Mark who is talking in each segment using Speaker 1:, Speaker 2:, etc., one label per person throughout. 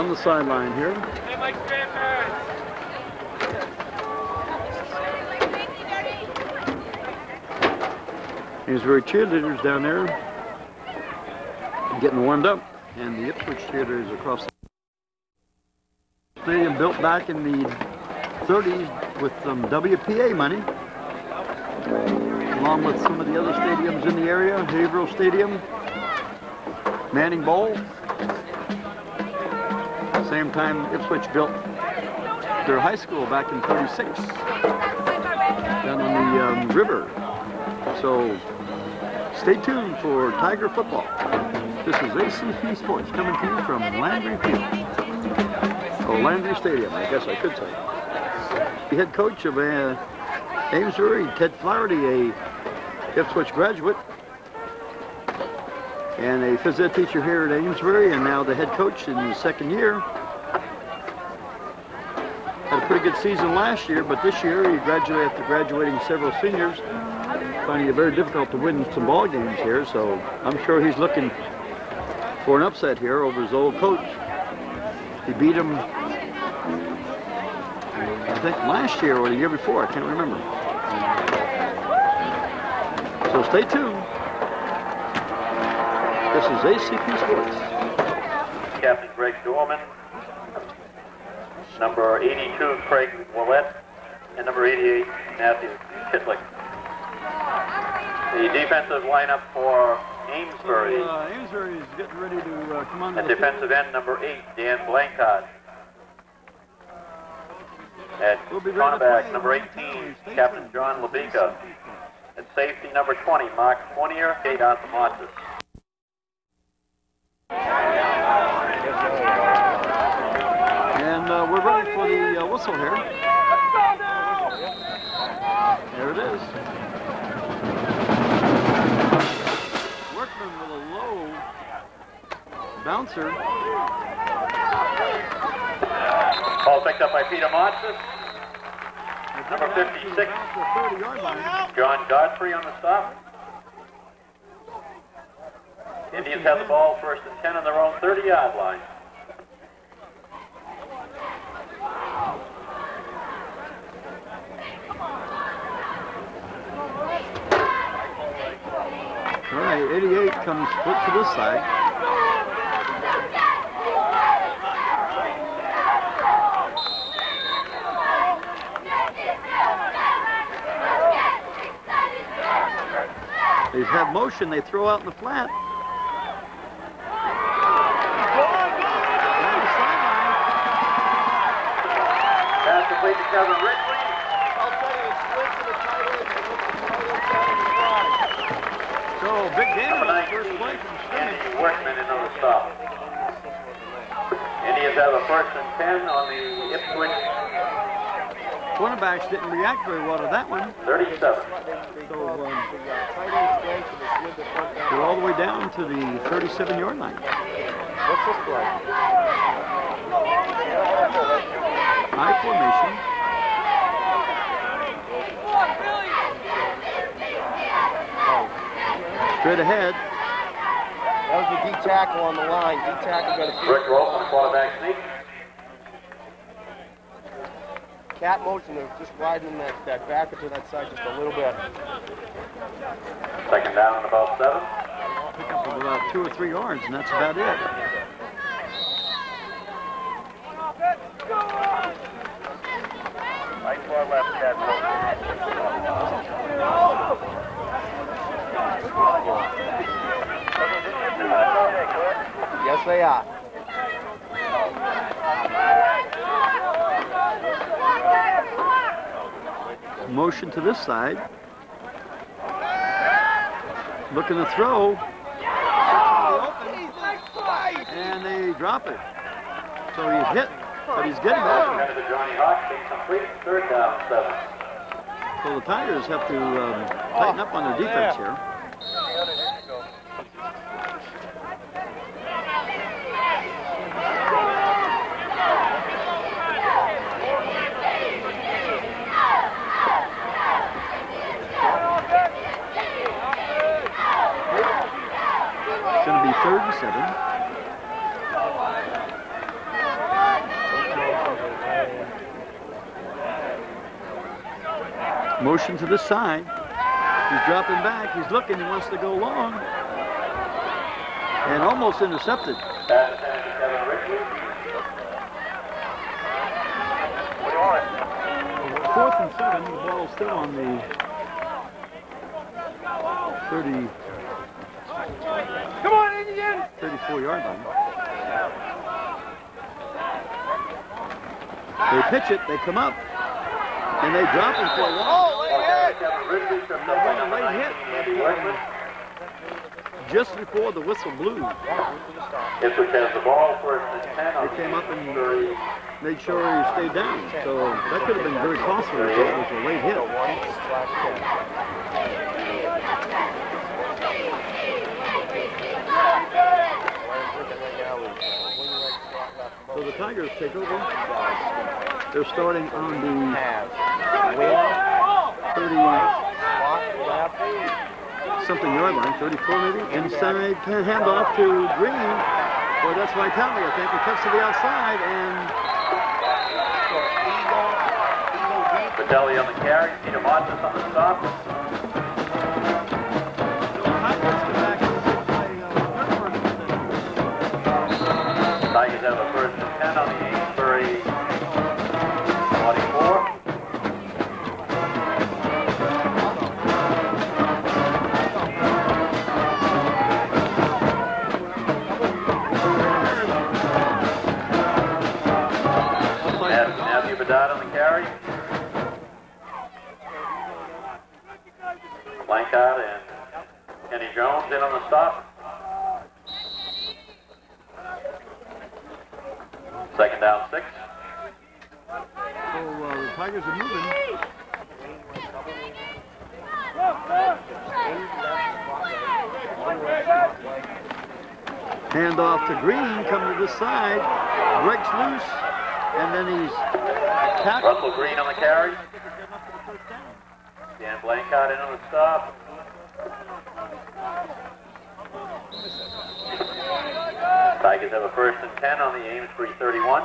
Speaker 1: on the sideline here.
Speaker 2: Grandparents.
Speaker 1: Amesbury cheerleaders down there getting warmed up, and the Ipswich cheerleaders across the stadium built back in the 30s with some WPA money, along with some of the other stadiums in the area, Haverhill Stadium, Manning Bowl. Same time Ipswich built their high school back in 36 down on the um, river. So stay tuned for Tiger football. This is ACP Sports coming to you from Landry Field. Oh, Landry Stadium, I guess I could say. The head coach of uh, Amesbury, Ted Flaherty, a Ipswich graduate, and a phys ed teacher here at Amesbury, and now the head coach in the second year. Pretty good season last year, but this year he graduated after graduating several seniors, finding it very difficult to win some ball games here. So I'm sure he's looking for an upset here over his old coach. He beat him, I think, last year or the year before. I can't remember. So stay tuned. This is ACP Sports.
Speaker 3: Captain Greg Dorman, number 82 Craig Willett, and number 88 Matthew Kitlick. The defensive lineup for Amesbury.
Speaker 1: Uh, Amesbury is getting ready to uh, come on
Speaker 3: At defensive end, number 8 Dan Blancott. At
Speaker 1: We'll be ready to
Speaker 3: cornerback, number 18 Captain. John Labica. At safety, number 20 Mark Fournier, Kate Athamontis.
Speaker 1: And uh, we're ready for the uh, whistle here. There it is. Workman with a low bouncer.
Speaker 3: Ball picked up by Peter Montes. Number 56. John Godfrey on the stop. Indians have the ball first and 10 on their own 30-yard line.
Speaker 1: Right, 88 comes split to this side. They've motion, they throw out in the flat. The.
Speaker 3: Pass complete to Kevin Ridley.
Speaker 1: So, big game
Speaker 3: Number
Speaker 1: on the first
Speaker 3: 19,
Speaker 1: play from scrimmage.
Speaker 3: Andy Workman in on the stop. Indians have a first and 10 on the Ipswich
Speaker 1: Cornerbacks didn't react very well to that one.
Speaker 3: 37.
Speaker 1: So, um, they're all the way down to the 37-yard line.
Speaker 4: What's this play?
Speaker 1: High formation. Straight ahead.
Speaker 4: That was the D tackle on the line. D tackle got a
Speaker 3: Rick Rolfe, quarterback sneak.
Speaker 4: cat motion of just widening that, that back to that side just a little bit.
Speaker 3: Second down and about seven.
Speaker 1: Pick up of about two or three yards, and that's about it.
Speaker 3: Right for left, cat
Speaker 4: Yes, they are.
Speaker 1: To this side. Looking to throw. And they drop it. So he's hit, but he's getting open.
Speaker 3: Headed to Johnny Hawk, incomplete, third down, seven.
Speaker 1: So the Tigers have to um, tighten up on their defense here. seven. Motion to the side. He's dropping back. He's looking. He wants to go long. And almost intercepted. Fourth and seven. The ball still on the 30. 34-yard line. They pitch it, they come up, and they drop it for a walk.
Speaker 4: Oh,
Speaker 3: late hit! They a
Speaker 1: late hit. Just before the whistle blew. They came up and made sure he stayed down. So that could have been very costly if it was a late hit. So the Tigers take over. They're starting on the
Speaker 4: Have.
Speaker 1: 30
Speaker 4: Block, left.
Speaker 1: something yard line, 34 maybe. Inside, can hand off to Green. Boy, that's Vitale, I think. He cuts to the outside and
Speaker 3: Vitelli on the carry, Peter Montes on the stop. In on the stop. Second down, six.
Speaker 1: So uh, the Tigers are moving. Hand off to Green, coming to the side, breaks loose, and then he's tackled.
Speaker 3: Russell Green on the carry. Dan Blankard in on the stop. Tigers have a first and 10 on the Amesbury 31.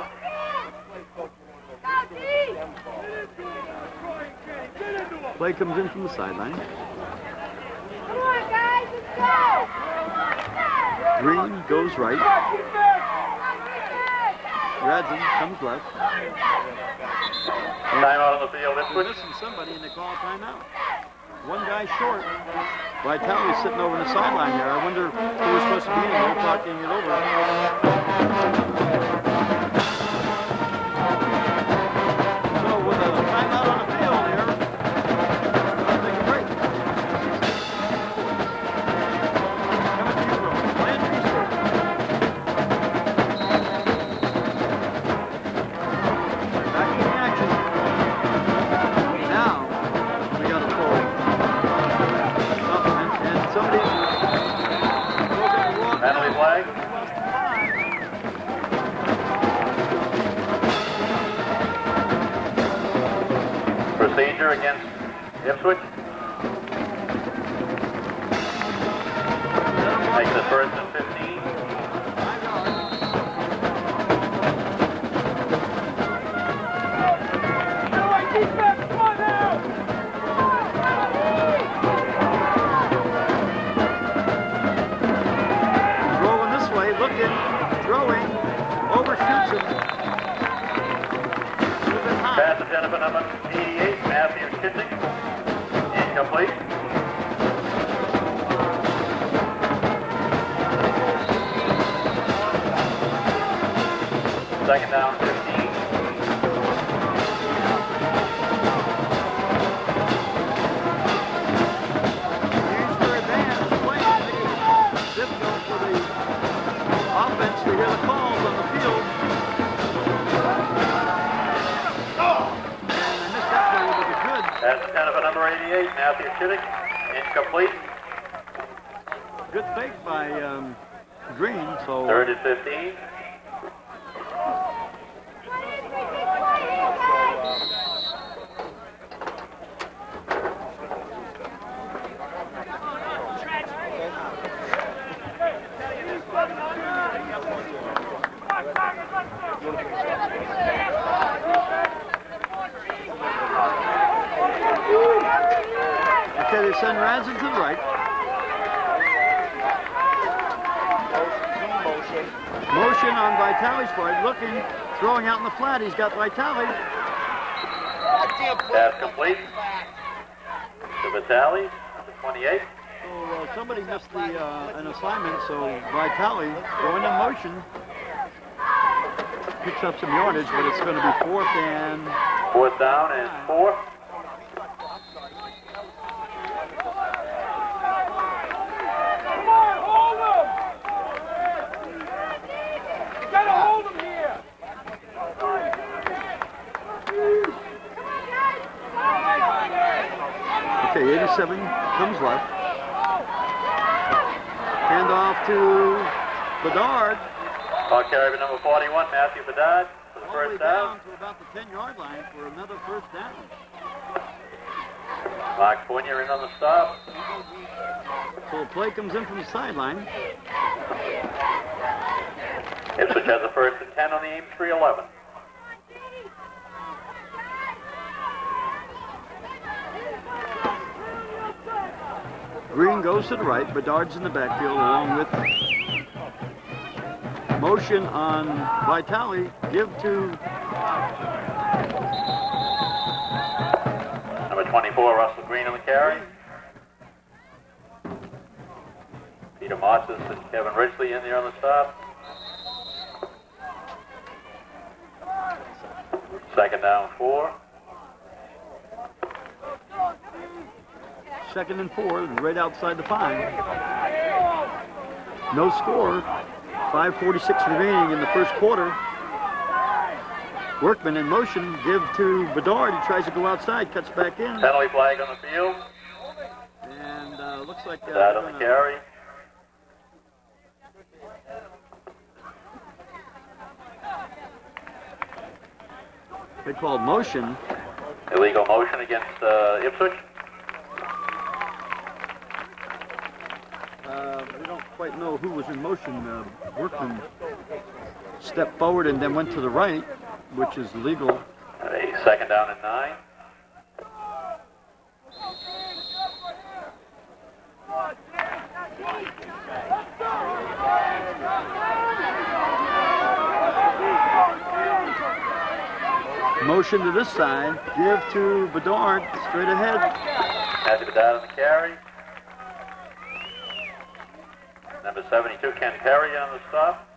Speaker 1: Play comes in from the sideline.
Speaker 2: Come on, guys, let's go!
Speaker 1: Green goes right. Radzen comes left.
Speaker 3: Timeout on the field,
Speaker 1: They're
Speaker 3: Ipswich.
Speaker 1: missing somebody and they call a timeout. One guy short. Vitale's sitting over in the sideline there. I wonder who was supposed to be in there talking it over.
Speaker 3: Procedure against Ipswich. Makes it first and 15.
Speaker 1: Rolling this way, looking, throwing, overshoots him. Should have been high.
Speaker 3: Pass intended for number 88, Matthew Kittick. Incomplete. Second down, 15.
Speaker 1: Amesbury band is playing, making it difficult for the offense to hear the calls on the field.
Speaker 3: That's of a number 88, Matthew Chittick. Incomplete.
Speaker 1: Good fake by um, Green, so...
Speaker 3: Third and 15.
Speaker 1: Thank you. Send Razin to the right.
Speaker 4: Motion.
Speaker 1: Motion on Vitale's part, looking, throwing out in the flat. He's got Vitale.
Speaker 4: Goddamn
Speaker 3: Pass complete. To Vitale, number 28.
Speaker 1: So uh, somebody missed the uh, an assignment, so Vitale going in motion picks up some yardage, but it's going to be fourth and
Speaker 3: Fourth down and four.
Speaker 2: Come on, hold him! You gotta hold him here!
Speaker 1: okay, 87 comes left. Hand off to Bedard.
Speaker 3: Ball carrier number 41, Matthew Bedard, for the
Speaker 1: All the way
Speaker 3: first down.
Speaker 1: down to about the 10 yard line for another first down.
Speaker 3: Mark Fournier in on the stop.
Speaker 1: So the play comes in from the sideline.
Speaker 3: Ipswich has a first and 10 on the Ames 311.
Speaker 1: Green goes to the right, Bedard's in the backfield along with motion on Vitale. Give to
Speaker 3: Number 24, Russell Green on the carry. Peter Martis and Kevin Ridgely in there on the stop. Second down, four.
Speaker 1: second and four, right outside the five. No score. 5.46 remaining in the first quarter. Workman in motion, give to Bedard. He tries to go outside, cuts back in,
Speaker 3: Penalty flag on the field.
Speaker 1: and uh, looks like uh,
Speaker 3: That on the carry.
Speaker 1: they called motion.
Speaker 3: Illegal motion against uh, Ipswich.
Speaker 1: Uh, we don't quite know who was in motion. Uh, Workman stepped forward and then went to the right, which is legal.
Speaker 3: A second down and nine.
Speaker 1: Motion to this side, give to Bedard, straight ahead.
Speaker 3: Matthew Bedard on the carry. Number 72, Ken Perry on the stop.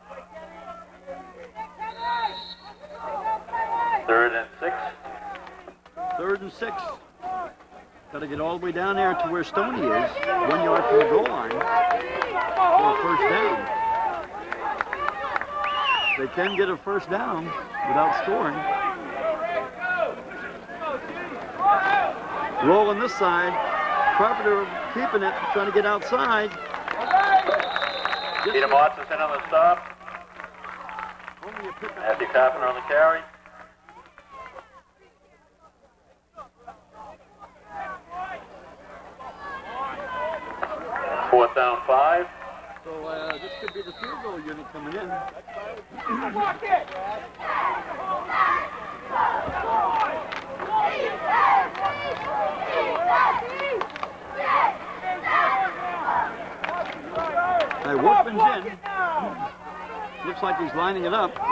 Speaker 3: Third and six.
Speaker 1: Third and six. Got to get all the way down there to where Stoney is, one yard from the goal line for a first down. They can get a first down without scoring. Rolling this side. Carpenter keeping it, trying to get outside. Just
Speaker 3: Peter Martis in on the stop.
Speaker 1: only.
Speaker 3: Matthew Carpenter on the carry. Fourth down, five.
Speaker 1: So uh, this could be the field goal unit coming in. Hey, Workman's in. Looks like he's lining it up.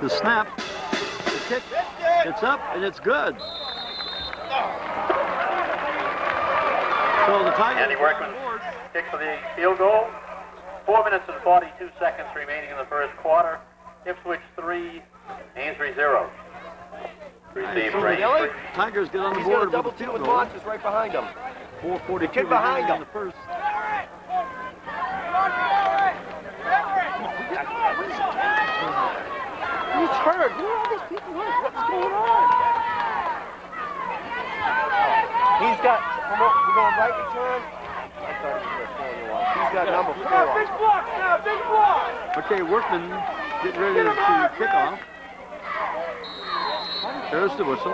Speaker 1: The snap, the kick, it's up and it's good. So the Tigers
Speaker 3: Andy Workman
Speaker 1: board.
Speaker 3: kicks for the field goal. Four minutes and 42 seconds remaining in the first quarter. Ipswich three, Amesbury zero. Receive
Speaker 1: So
Speaker 3: for.
Speaker 1: Tigers get on the
Speaker 4: He's got a
Speaker 1: board
Speaker 4: double
Speaker 1: with the
Speaker 4: team with
Speaker 1: goal.
Speaker 4: Monsters right behind him.
Speaker 1: 442
Speaker 4: The kid behind
Speaker 1: remaining in
Speaker 4: him.
Speaker 1: the first.
Speaker 4: He's hurt. Who are all these people hurt? What's going on? He's got, we're going right return. I thought he was going to He's got number
Speaker 2: We got big
Speaker 4: four.
Speaker 2: blocks now, big blocks!
Speaker 1: Okay, Workman get ready to kick off. There's the whistle.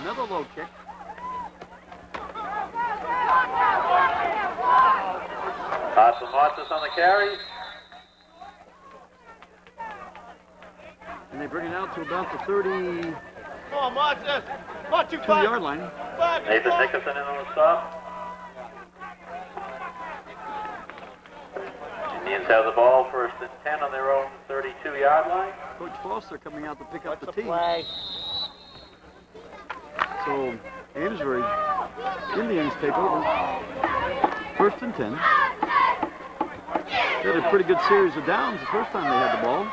Speaker 1: Another low kick.
Speaker 3: Awesome, Martis on the carry.
Speaker 1: And they bring it out to about the 30...
Speaker 4: Come on,
Speaker 1: yard line.
Speaker 3: Nathan Nicholson in on the stop. Indians have the ball first and 10 on their own 32 yard line.
Speaker 1: Coach Foster coming out to pick up
Speaker 4: What's
Speaker 1: the
Speaker 4: the
Speaker 1: tee.
Speaker 4: flag?
Speaker 1: So Amesbury Indians take over. First and 10. They had a pretty good series of downs the first time they had the ball.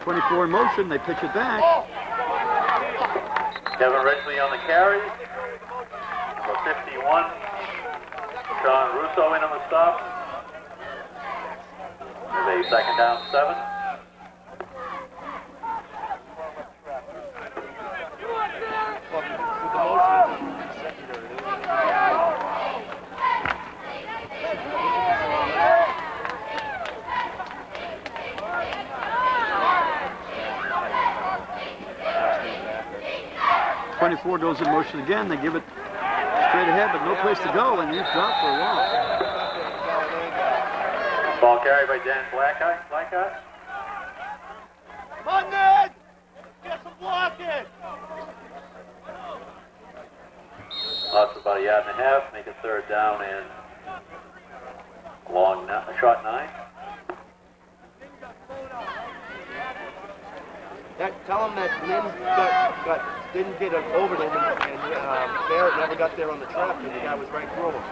Speaker 1: 24 in motion, they pitch it back.
Speaker 3: Kevin Ridgely on the carry. Number 51. Sean Russo in on the stop. Second down seven.
Speaker 1: Twenty-four goes in motion again. They give it straight ahead, but no place to go, and he's dropped for a loss.
Speaker 3: Ball carried by Dan Blackeye. Blackeye.
Speaker 4: Come on, Ned! Get some blocking!
Speaker 3: Lost about a yard and a half. Make it third down and long shot nine.
Speaker 4: That, tell him that Lynn got, got, didn't get it over them, and, and um, Barrett never got there on the trap, and the guy was right through him.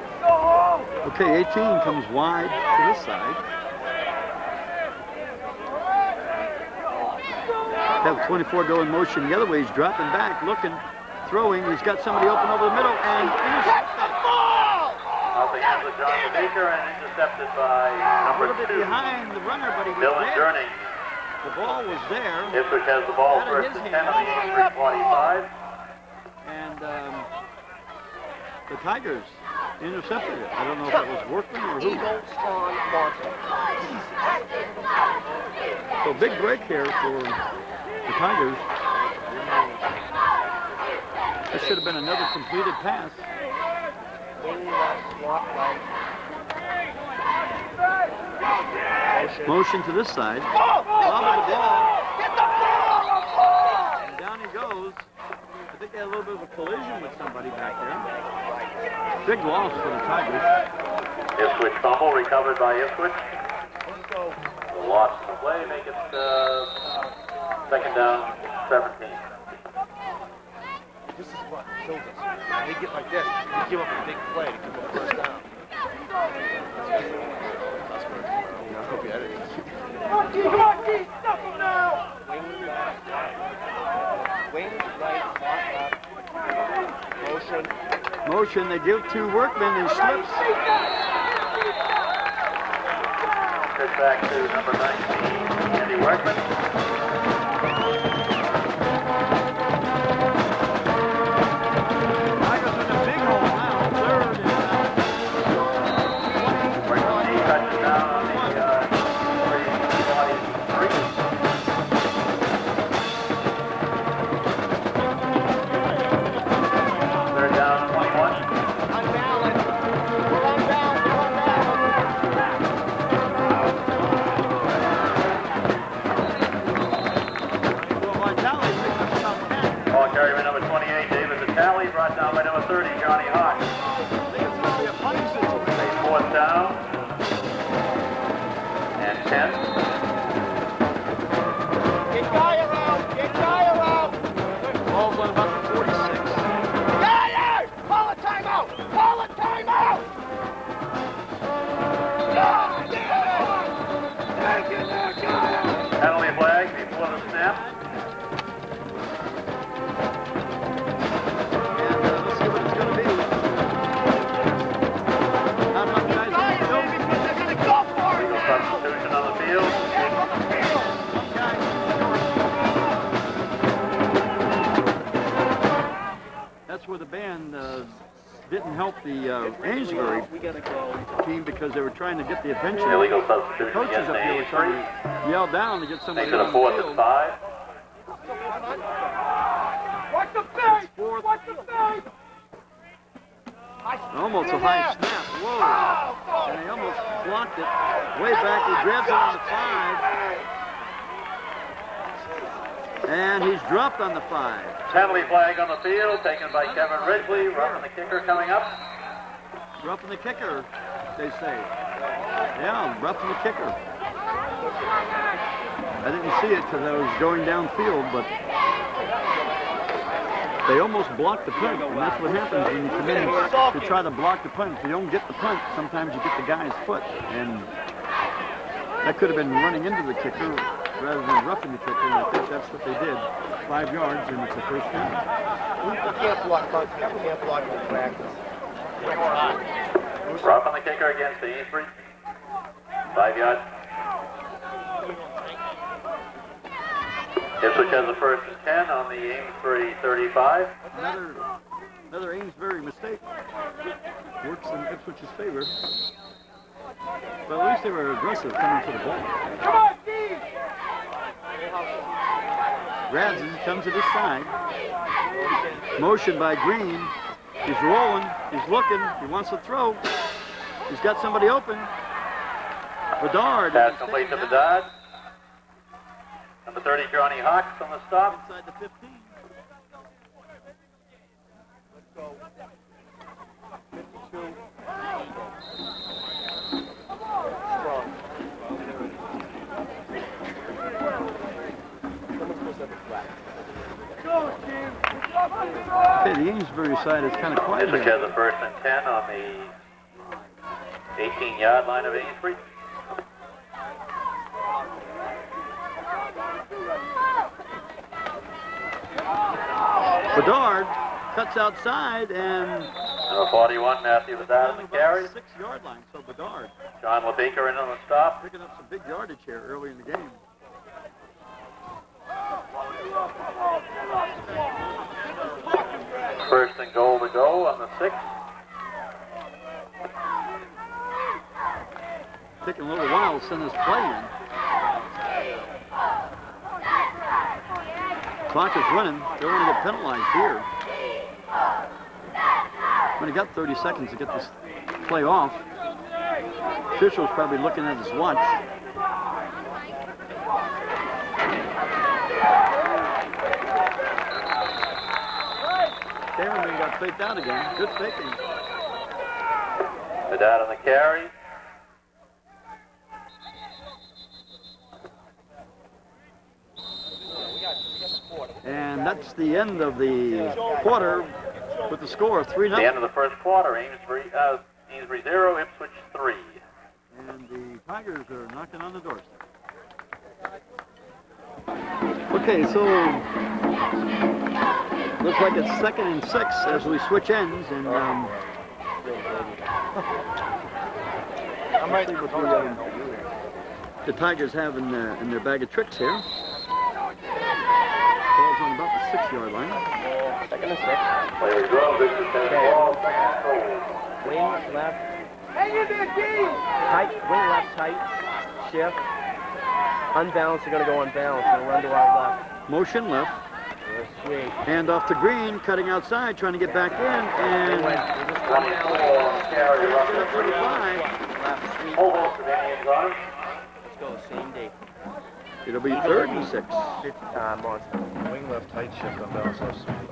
Speaker 1: Okay, 18 comes wide to this side. Have 24 go in motion the other way. He's dropping back, looking, throwing. He's got somebody open over the middle and intercepted.
Speaker 3: Off the hands of John Baker and intercepted by
Speaker 1: A little bit
Speaker 3: two,
Speaker 1: behind the runner, but he was
Speaker 3: Dylan
Speaker 1: there.
Speaker 3: Journey.
Speaker 1: The ball was there,
Speaker 3: Ipswich has the ball
Speaker 1: Out of
Speaker 3: first
Speaker 1: his
Speaker 3: and 10 on the
Speaker 1: hand.
Speaker 3: 83-45.
Speaker 1: and um, the Tigers intercepted it. I don't know if it was Workman or who.
Speaker 4: Eagle Strong Monster.
Speaker 1: So big break here for the Tigers. This should have been another completed pass.
Speaker 4: Wing left, swap right. Motion.
Speaker 1: Motion to this side. Bobbled the ball. And down he goes. I think they had a little bit of a collision with somebody back there. Big loss for the Tigers.
Speaker 3: Ipswich fumble recovered by Ipswich.
Speaker 4: So,
Speaker 3: The loss of the play make it uh, second down 17.
Speaker 4: this is what kills us. When they get like this, we give up a big play to give up a first down. Wing left, swap. Wing right, swap left. Motion.
Speaker 1: Motion, they give to workmen he slips.
Speaker 3: Pitch back to number 19, Andy Workman. Fourth down. And 10.
Speaker 1: Didn't help the uh, Amesbury
Speaker 4: We gotta go.
Speaker 1: team because they were trying to get the attention.
Speaker 3: Illegal
Speaker 1: The coaches
Speaker 3: against
Speaker 1: up here were trying to yell down to get somebody
Speaker 3: Makes it
Speaker 1: on
Speaker 3: a
Speaker 1: the
Speaker 3: fourth
Speaker 1: field.
Speaker 3: and five.
Speaker 1: It's fourth. Almost a high snap. Whoa. And he almost blocked it. Way back. He grabs it on the five. And he's dropped on the five.
Speaker 3: Penalty flag on the field, taken by Kevin Ridgely. Roughing the kicker coming up.
Speaker 1: Roughing the kicker, they say. Yeah, roughing the kicker. I didn't see it because I was going downfield, but they almost blocked the punt, and that's what happens when you come in to try to block the punt. If you don't get the punt, sometimes you get the guy's foot, and that could have been running into the kicker rather than roughing the kicker, and I think that's what they did. Five yards, and it's a first down.
Speaker 4: We we can't block punts. We can't block in practice.
Speaker 3: Roughing the kicker against the Amesbury. Five yards. Ipswich has the first and 10 on the Amesbury 35.
Speaker 1: Another, another Amesbury mistake. Works in Ipswich's favor. But at least they were aggressive coming to the ball.
Speaker 2: Come on, Steve!
Speaker 1: Radzen comes to this side. Motion by Green. He's rolling. He's looking. He wants to throw. He's got somebody open. Bedard.
Speaker 3: Pass
Speaker 1: is
Speaker 3: complete to
Speaker 1: staying
Speaker 3: Bedard. Number 30, Johnny Hawks on the stop.
Speaker 1: Inside the 15.
Speaker 4: Let's go. 52. Strong. Someone's supposed to have a flag.
Speaker 2: Go, Steve!
Speaker 1: Okay, the Amesbury side is kind of quiet
Speaker 3: Ipswich
Speaker 1: here.
Speaker 3: has the first and 10 on the 18-yard line of Amesbury.
Speaker 1: Bedard cuts outside and
Speaker 3: Number 41, Matthew Bedard on the carry.
Speaker 1: six yard line. So Bedard
Speaker 3: John LeBaker in on the stop.
Speaker 1: picking up some big yardage here early in the game.
Speaker 3: First and goal to go on the 6.
Speaker 1: Taking a little while to send this play in. Clock is running. They're going to get penalized here. Only got 30 seconds to get this play off. Official's probably looking at his watch. Cameraman got faked out again. Good faking.
Speaker 3: Bedard on the carry.
Speaker 1: And that's the end of the quarter with the score of 3
Speaker 3: The end of the first quarter, Amesbury, uh, Amesbury 0, Ipswich 3.
Speaker 1: And the Tigers are knocking on the doorstep. Okay, so looks like it's second and six as we switch ends, and um,
Speaker 4: I'm right
Speaker 1: see what the, um, the Tigers have in, uh, in their bag of tricks here. Ball's on about the six-yard line.
Speaker 4: Second and six.
Speaker 3: Players go, Victor sends ball.
Speaker 4: Wing left,
Speaker 2: Hang in there, Steve!
Speaker 4: tight, wing left, tight, shift. Unbalanced, they're gonna go unbalanced, They're gonna run to our left.
Speaker 1: Motion left,
Speaker 4: We're sweet.
Speaker 1: Hand off to Green, cutting outside, trying to get back in, and
Speaker 4: went, they just
Speaker 3: 24
Speaker 4: went
Speaker 3: on the carry, roughing the
Speaker 1: 35.
Speaker 4: left, sweet.
Speaker 3: Whole host of Indians on him.
Speaker 4: Let's go, same day.
Speaker 1: It'll be third and six.
Speaker 5: Wing left tight shift on balance off speed.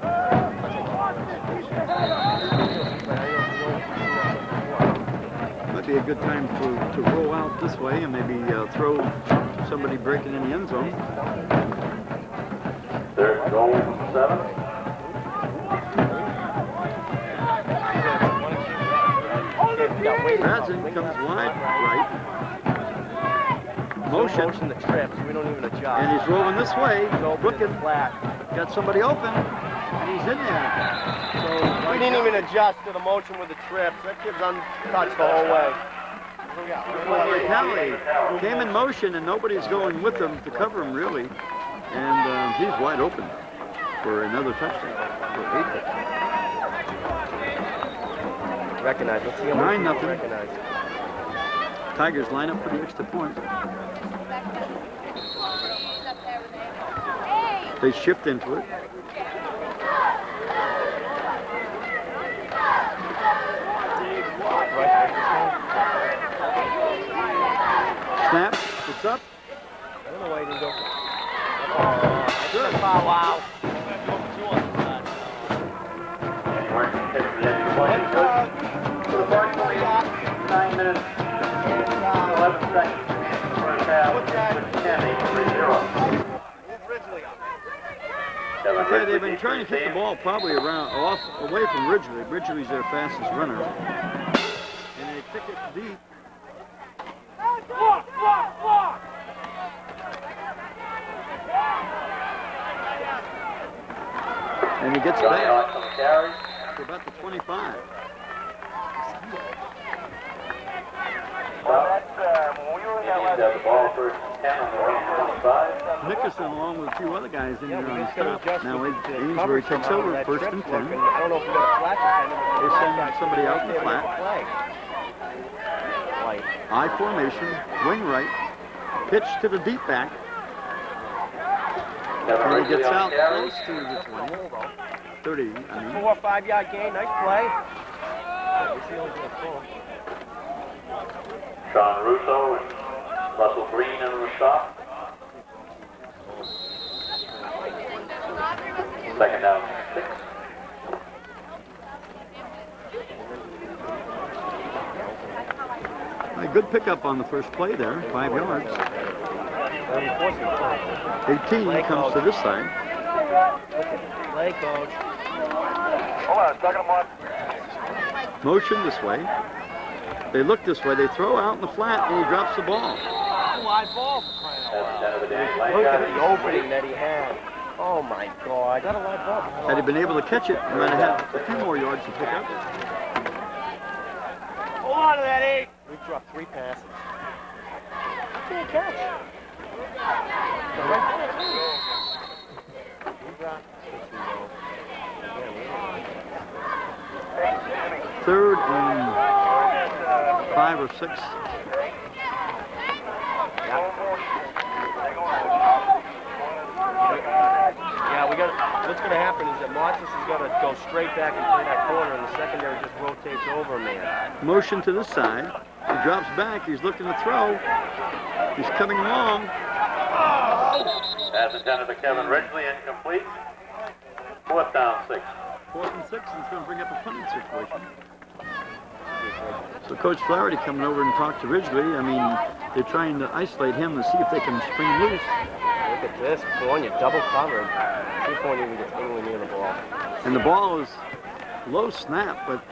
Speaker 1: Might be a good time to, to roll out this way and maybe uh, throw somebody breaking in the end zone.
Speaker 3: Third and goal from 7.
Speaker 1: Madsen comes wide right. Motion,
Speaker 4: Motion the trips, we don't even adjust.
Speaker 1: and he's rolling this way,
Speaker 4: Go
Speaker 1: looking,
Speaker 4: flat.
Speaker 1: got somebody open, and he's in there. So
Speaker 4: We didn't even adjust to the motion with the trips. That kid's untouched the whole way.
Speaker 1: Well, Vitale came in motion, and nobody's going with him to cover him really, and uh, he's wide open for another touchdown. For eight touchdowns.
Speaker 4: Recognize. Let's see how
Speaker 1: Nine nothing.
Speaker 4: Recognize.
Speaker 1: Tigers line up for the extra point. They shift into it. Snap.
Speaker 4: It's up.
Speaker 3: I don't know why he didn't go Good. For the first point, nine minutes, 11 seconds remaining in the first half. Ipswich 10, Amesbury 0. Kevin
Speaker 1: Okay, they've been trying to kick the ball probably around, off, away from Ridgely. Ridgely's their fastest runner. And they kick it deep. And he gets
Speaker 3: Johnny
Speaker 1: back
Speaker 3: Hawks on the carry.
Speaker 1: to about the 25.
Speaker 3: Indians have uh, the ball first and 10 on their own 25.
Speaker 1: Nickerson, along with a few other guys in
Speaker 4: Yeah,
Speaker 1: there on the
Speaker 4: just
Speaker 1: stop. Now
Speaker 4: the-
Speaker 1: it-
Speaker 4: the
Speaker 1: takes over first and
Speaker 4: working.
Speaker 1: 10.
Speaker 4: I don't know if we got a flat this time.
Speaker 1: They send somebody out in the flat.
Speaker 4: Flag.
Speaker 1: I formation, wing right, pitch to the deep back,
Speaker 3: Kevin
Speaker 1: and he gets out close to the 20, 30, I mean.
Speaker 4: four or five yard gain, nice play. Yeah, we see only the full.
Speaker 3: Sean Russo and Russell Green in the stop. Second down, six.
Speaker 1: A good pickup on the first play there, five yards. 18 comes to this side.
Speaker 4: Play, coach.
Speaker 3: Hold on, second one.
Speaker 1: Motion this way. They look this way. They throw out in the flat, and he drops the ball.
Speaker 4: Wide ball for crying out
Speaker 3: That's the end of the day.
Speaker 4: loud. Look at the opening that he had. Oh my God. Got a wide ball.
Speaker 1: Had he been able to catch it, he might have had a few more yards to pick up.
Speaker 4: Hold on to that eight. We dropped three passes. Can't catch. The right pass. We dropped six in a row. Again, we-
Speaker 1: Third and five or six.
Speaker 4: Yeah, we got. What's going to happen is that Martis is going to go straight back and play that corner, and the secondary just rotates over a man.
Speaker 1: Motion to this side. He drops back. He's looking to throw. He's coming along.
Speaker 3: Pass intended for Kevin Ridgely, incomplete. Fourth down, six.
Speaker 1: Fourth and six, and it's going to bring up a punting situation. So Coach Flaherty coming over and talked to Ridgely. I mean, they're trying to isolate him to see if they can spring him loose.
Speaker 4: Look at this, Fournier double covered. See if Fournier even gets anywhere near the ball.
Speaker 1: And the ball is low snap, but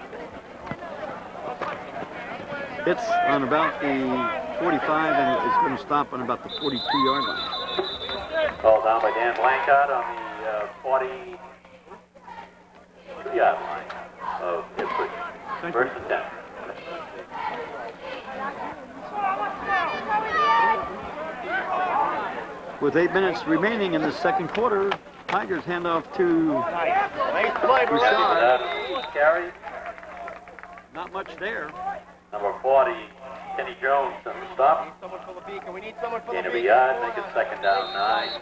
Speaker 1: it's on about the 45 and it's going to stop on about the 42 yard line.
Speaker 3: Called down by Dan Blancard on the uh, 42 yard line of Ipswich.
Speaker 1: Thank you.
Speaker 3: First and 10.
Speaker 1: With eight minutes remaining in the second quarter, Tigers hand off to
Speaker 4: Nice. Nice play,
Speaker 1: Broussard.
Speaker 3: That carry.
Speaker 1: not much there.
Speaker 3: Number 40, Kenny Jones on the stop.
Speaker 4: Someone for the beacon. We need someone for the beacon.
Speaker 3: yard, make it second down, nine.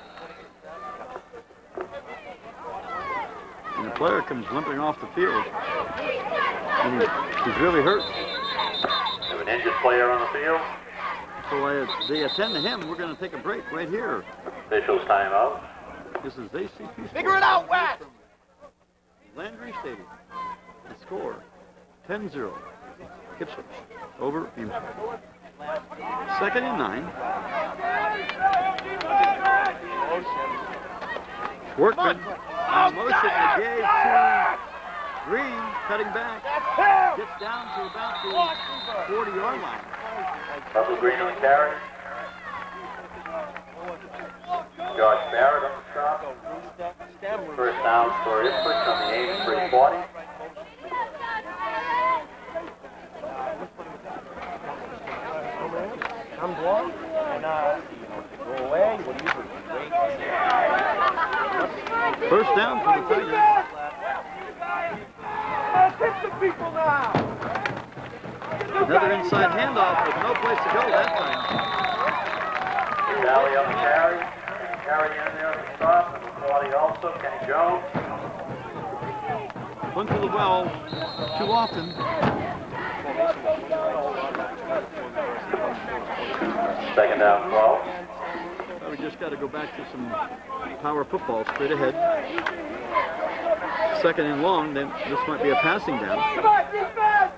Speaker 1: And the player comes limping off the field. And he's really hurt.
Speaker 3: We have an injured player on the field.
Speaker 1: So I, they attend to him. We're going to take a break right here.
Speaker 3: Officials time out.
Speaker 1: This is ACP
Speaker 4: Figure it out, Wes.
Speaker 1: Landry Stadium. The score 10-0. Ipswich over Amesbury. Second and nine. Workman on motion to gave to Green, cutting back. Gets down to about the 40 yard line.
Speaker 3: Russell Green on the carry. Josh Barrett on the stop. First down for Ipswich on the Amesbury 40.
Speaker 4: comes along and uh, go away. What do you do?
Speaker 1: First down for the Tigers. Another inside handoff with no place to go that time.
Speaker 3: Valley on the carry. Carry in there on the stop. Number 40 also, Kenny Jones.
Speaker 1: One to the well too often.
Speaker 3: Second down 12.
Speaker 1: That we just got to go back to some power football straight ahead. Second and long, then this might be a passing down.
Speaker 2: Come on, defense!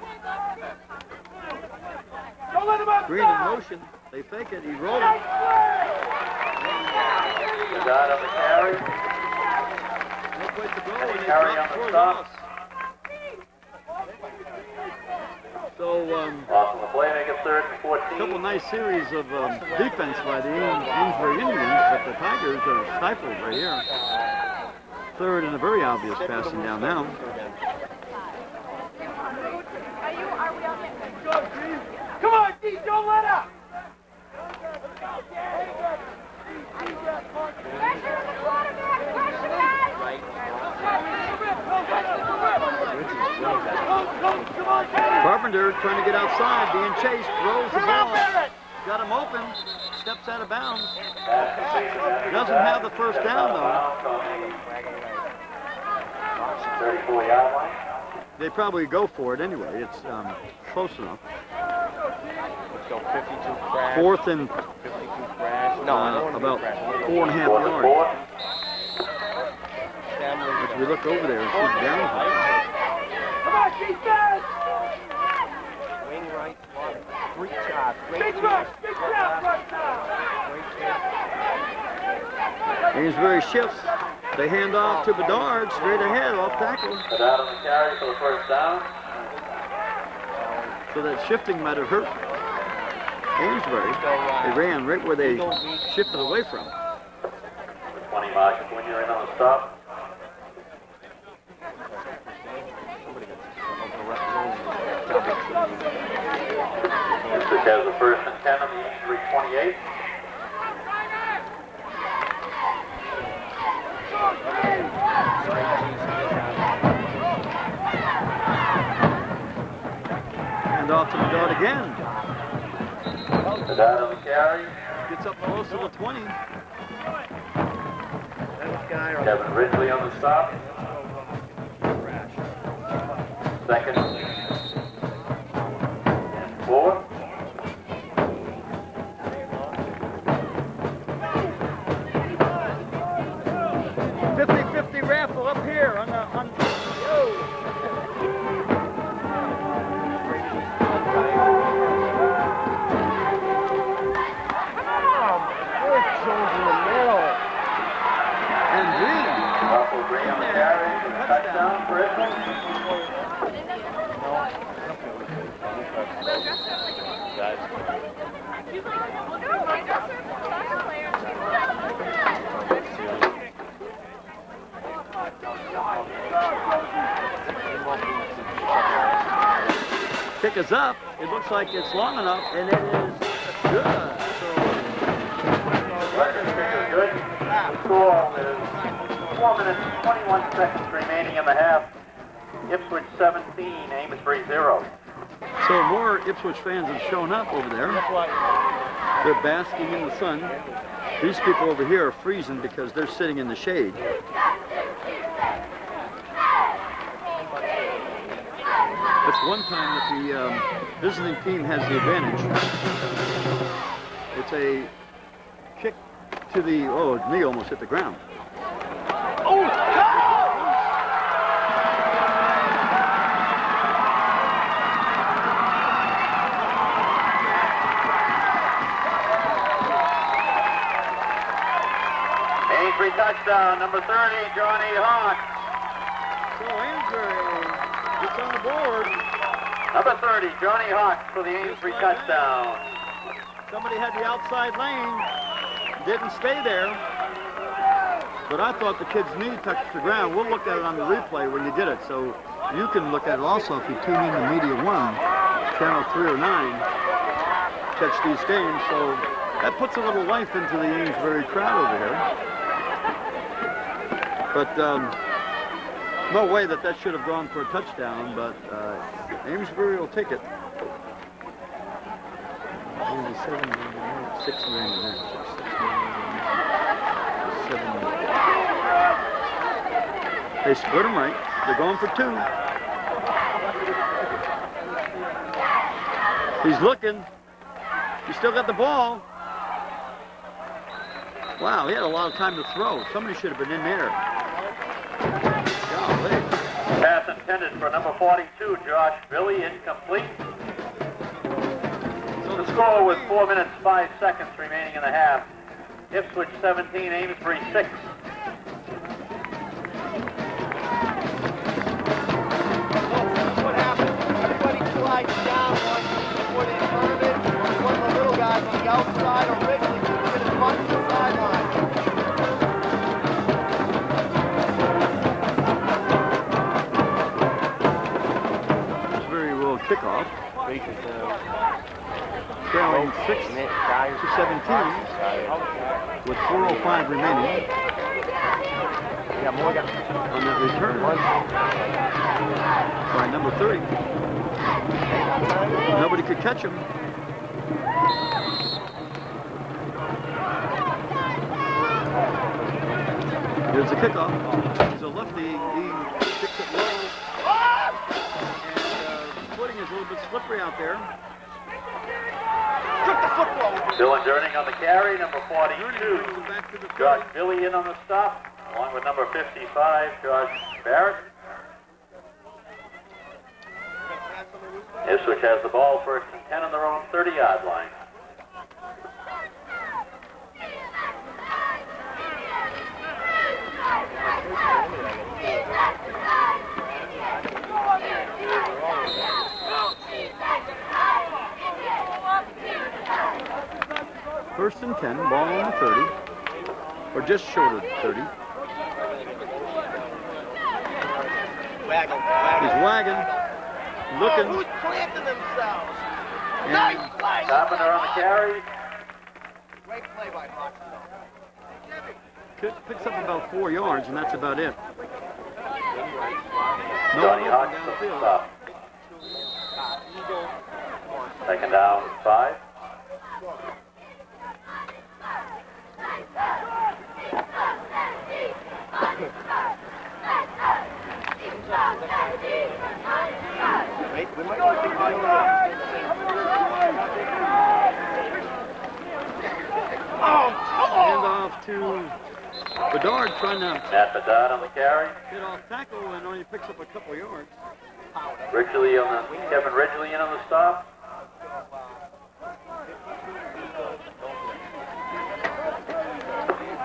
Speaker 2: Don't let him up!
Speaker 1: Green in motion. They fake it. He rolls it.
Speaker 3: Is out of the carry.
Speaker 1: No place to go. And they
Speaker 3: carry
Speaker 1: drop
Speaker 3: on the
Speaker 1: for
Speaker 3: stop?
Speaker 1: So um,
Speaker 3: Loss on the play, make it third and
Speaker 1: a couple nice series of um, defense by the Ames- Amesbury Indians, but the Tigers are stifled right here. Third and a very obvious passing down now.
Speaker 2: Come on, D,
Speaker 1: Carpenter trying to get outside, being chased, throws the ball. Got him open, steps out of bounds. Doesn't have the first down though.
Speaker 3: 34 yard line.
Speaker 1: They probably go for it anyway. It's um, close enough.
Speaker 4: Let's 52 crash.
Speaker 1: Fourth and
Speaker 4: 52 crash. No,
Speaker 1: uh,
Speaker 4: don't want to
Speaker 1: about
Speaker 4: crash. I wanna
Speaker 1: four and a half
Speaker 3: Fourth and
Speaker 1: yards.
Speaker 3: four.
Speaker 1: If
Speaker 4: you
Speaker 1: we look over there and see the down.
Speaker 2: Come on, defense!
Speaker 4: Wing right. Three shots. Great
Speaker 2: Big rush! Big trap right now!
Speaker 4: Great.
Speaker 1: Amesbury shifts. They hand off to Bedard straight ahead off tackle.
Speaker 3: Is out of the carry for the first down.
Speaker 1: So that shifting might have hurt Amesbury. They ran right where they shifted away from.
Speaker 3: 20 Marshall when you're in on the stop. Ipswich has the first and 10 on the Amesbury 28.
Speaker 1: Hand off to the Bedard again.
Speaker 3: Is out of the carry.
Speaker 1: Gets up close to the 20.
Speaker 3: Kevin Ridley on the stop. Second. And four.
Speaker 1: Kick us up. It looks like it's long enough, and it is good. So
Speaker 3: Record is good. Score is 4 minutes 21 seconds remaining in the half. Ipswich 17, Amesbury 0.
Speaker 1: So more Ipswich fans have shown up over there. They're basking in the sun. These people over here are freezing because they're sitting in the shade. That's one time that the um, visiting team has the advantage. It's a kick to the, oh, knee almost hit the ground.
Speaker 3: Amesbury touchdown, number 30, Johnny Hawk.
Speaker 1: So Amesbury gets on the board.
Speaker 3: Number 30, Johnny Hawk for the Amesbury touchdown.
Speaker 1: Somebody had the outside lane, didn't stay there. But I thought the kid's knee touched the ground. We'll look at it on the replay when you get it. So you can look at it also if you tune in to Media One, channel three or nine, catch these games. So that puts a little life into the Amesbury crowd over here. But um, no way that that should have gone for a touchdown, but uh, Amesbury will take it. They split them right. They're going for two. He's looking. He still got the ball. Wow, he had a lot of time to throw. Somebody should have been in there.
Speaker 3: Intended for number 42, Josh Billy, incomplete. The score was 4 minutes 5 seconds remaining in the half. Ipswich 17, Amesbury 6.
Speaker 4: What happened? Everybody slides down one foot in front it. One of the little guys on the outside or Ridley
Speaker 1: Trailing 6 to 17 with 4.05 remaining
Speaker 4: got more guys.
Speaker 1: on that return by number 30. Nobody could catch him. Here's the kickoff. He's a lefty. He kicks it low. And uh, footing is a little bit slippery out there.
Speaker 3: Dylan Durning on the carry, number
Speaker 1: Ernie
Speaker 3: 42.
Speaker 1: brings him back to the
Speaker 3: Josh. Billy in on the stop, along with number 55, Josh Barrett. Ipswich has the ball first and 10 on their own 30-yard line.
Speaker 1: First and 10, ball on the 30, or just short of 30.
Speaker 4: Waggle.
Speaker 1: He's wagging,
Speaker 4: Oh,
Speaker 1: looking,
Speaker 4: who's planting themselves?
Speaker 1: and
Speaker 4: Nice play.
Speaker 3: Carpenter on the carry.
Speaker 4: Great play by Hawks.
Speaker 1: c- picks up about four yards, and that's about it. No
Speaker 3: Johnny
Speaker 1: one
Speaker 3: Hawks on
Speaker 1: downfield.
Speaker 3: stop.
Speaker 4: Eagle.
Speaker 3: Second down, five.
Speaker 4: Wait, we might want to take the
Speaker 1: Hand off to Bedard trying to
Speaker 3: Matt Bedard on the carry.
Speaker 1: get off tackle and only picks up a couple yards.
Speaker 3: Ridgely on the, Kevin Ridgely in on the stop.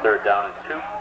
Speaker 3: Third down and two.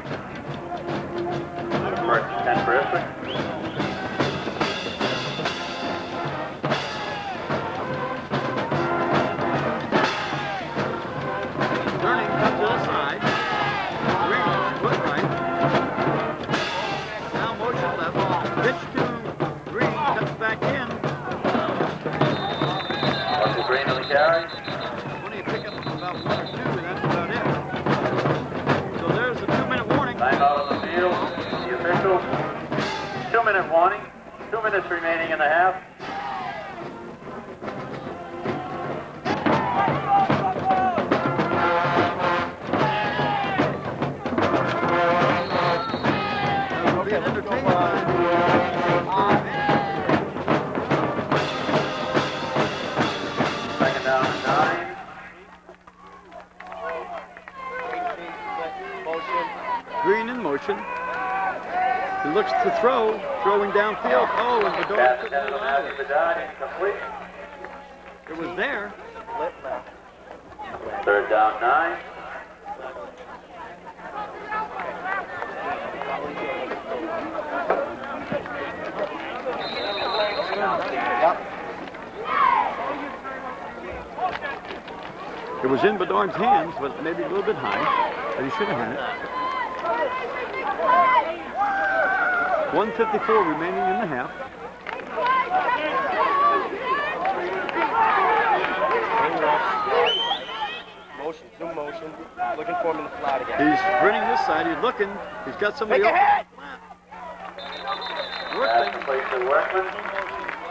Speaker 3: Russell Green on the carry.
Speaker 1: Only a pickup of about one or two, and that's about it. So there's a two-minute warning.
Speaker 3: Timeout on the field. The officials. Two minute warning. Two minutes remaining in the half.
Speaker 1: Throwing downfield. Oh, and Bedard
Speaker 3: Pass
Speaker 1: couldn't hold
Speaker 3: on
Speaker 1: on to it. It was there.
Speaker 3: Third down, nine.
Speaker 4: Yep.
Speaker 1: It was in Bedard's hands, but maybe a little bit high. But he should have had it. 154 remaining in the half.
Speaker 4: Motion, zoom motion. Looking for him in the flat again.
Speaker 1: He's sprinting this side. He's looking. He's got somebody
Speaker 4: Make a
Speaker 1: open.
Speaker 4: hit!
Speaker 3: Pass
Speaker 1: Workman
Speaker 3: Workman.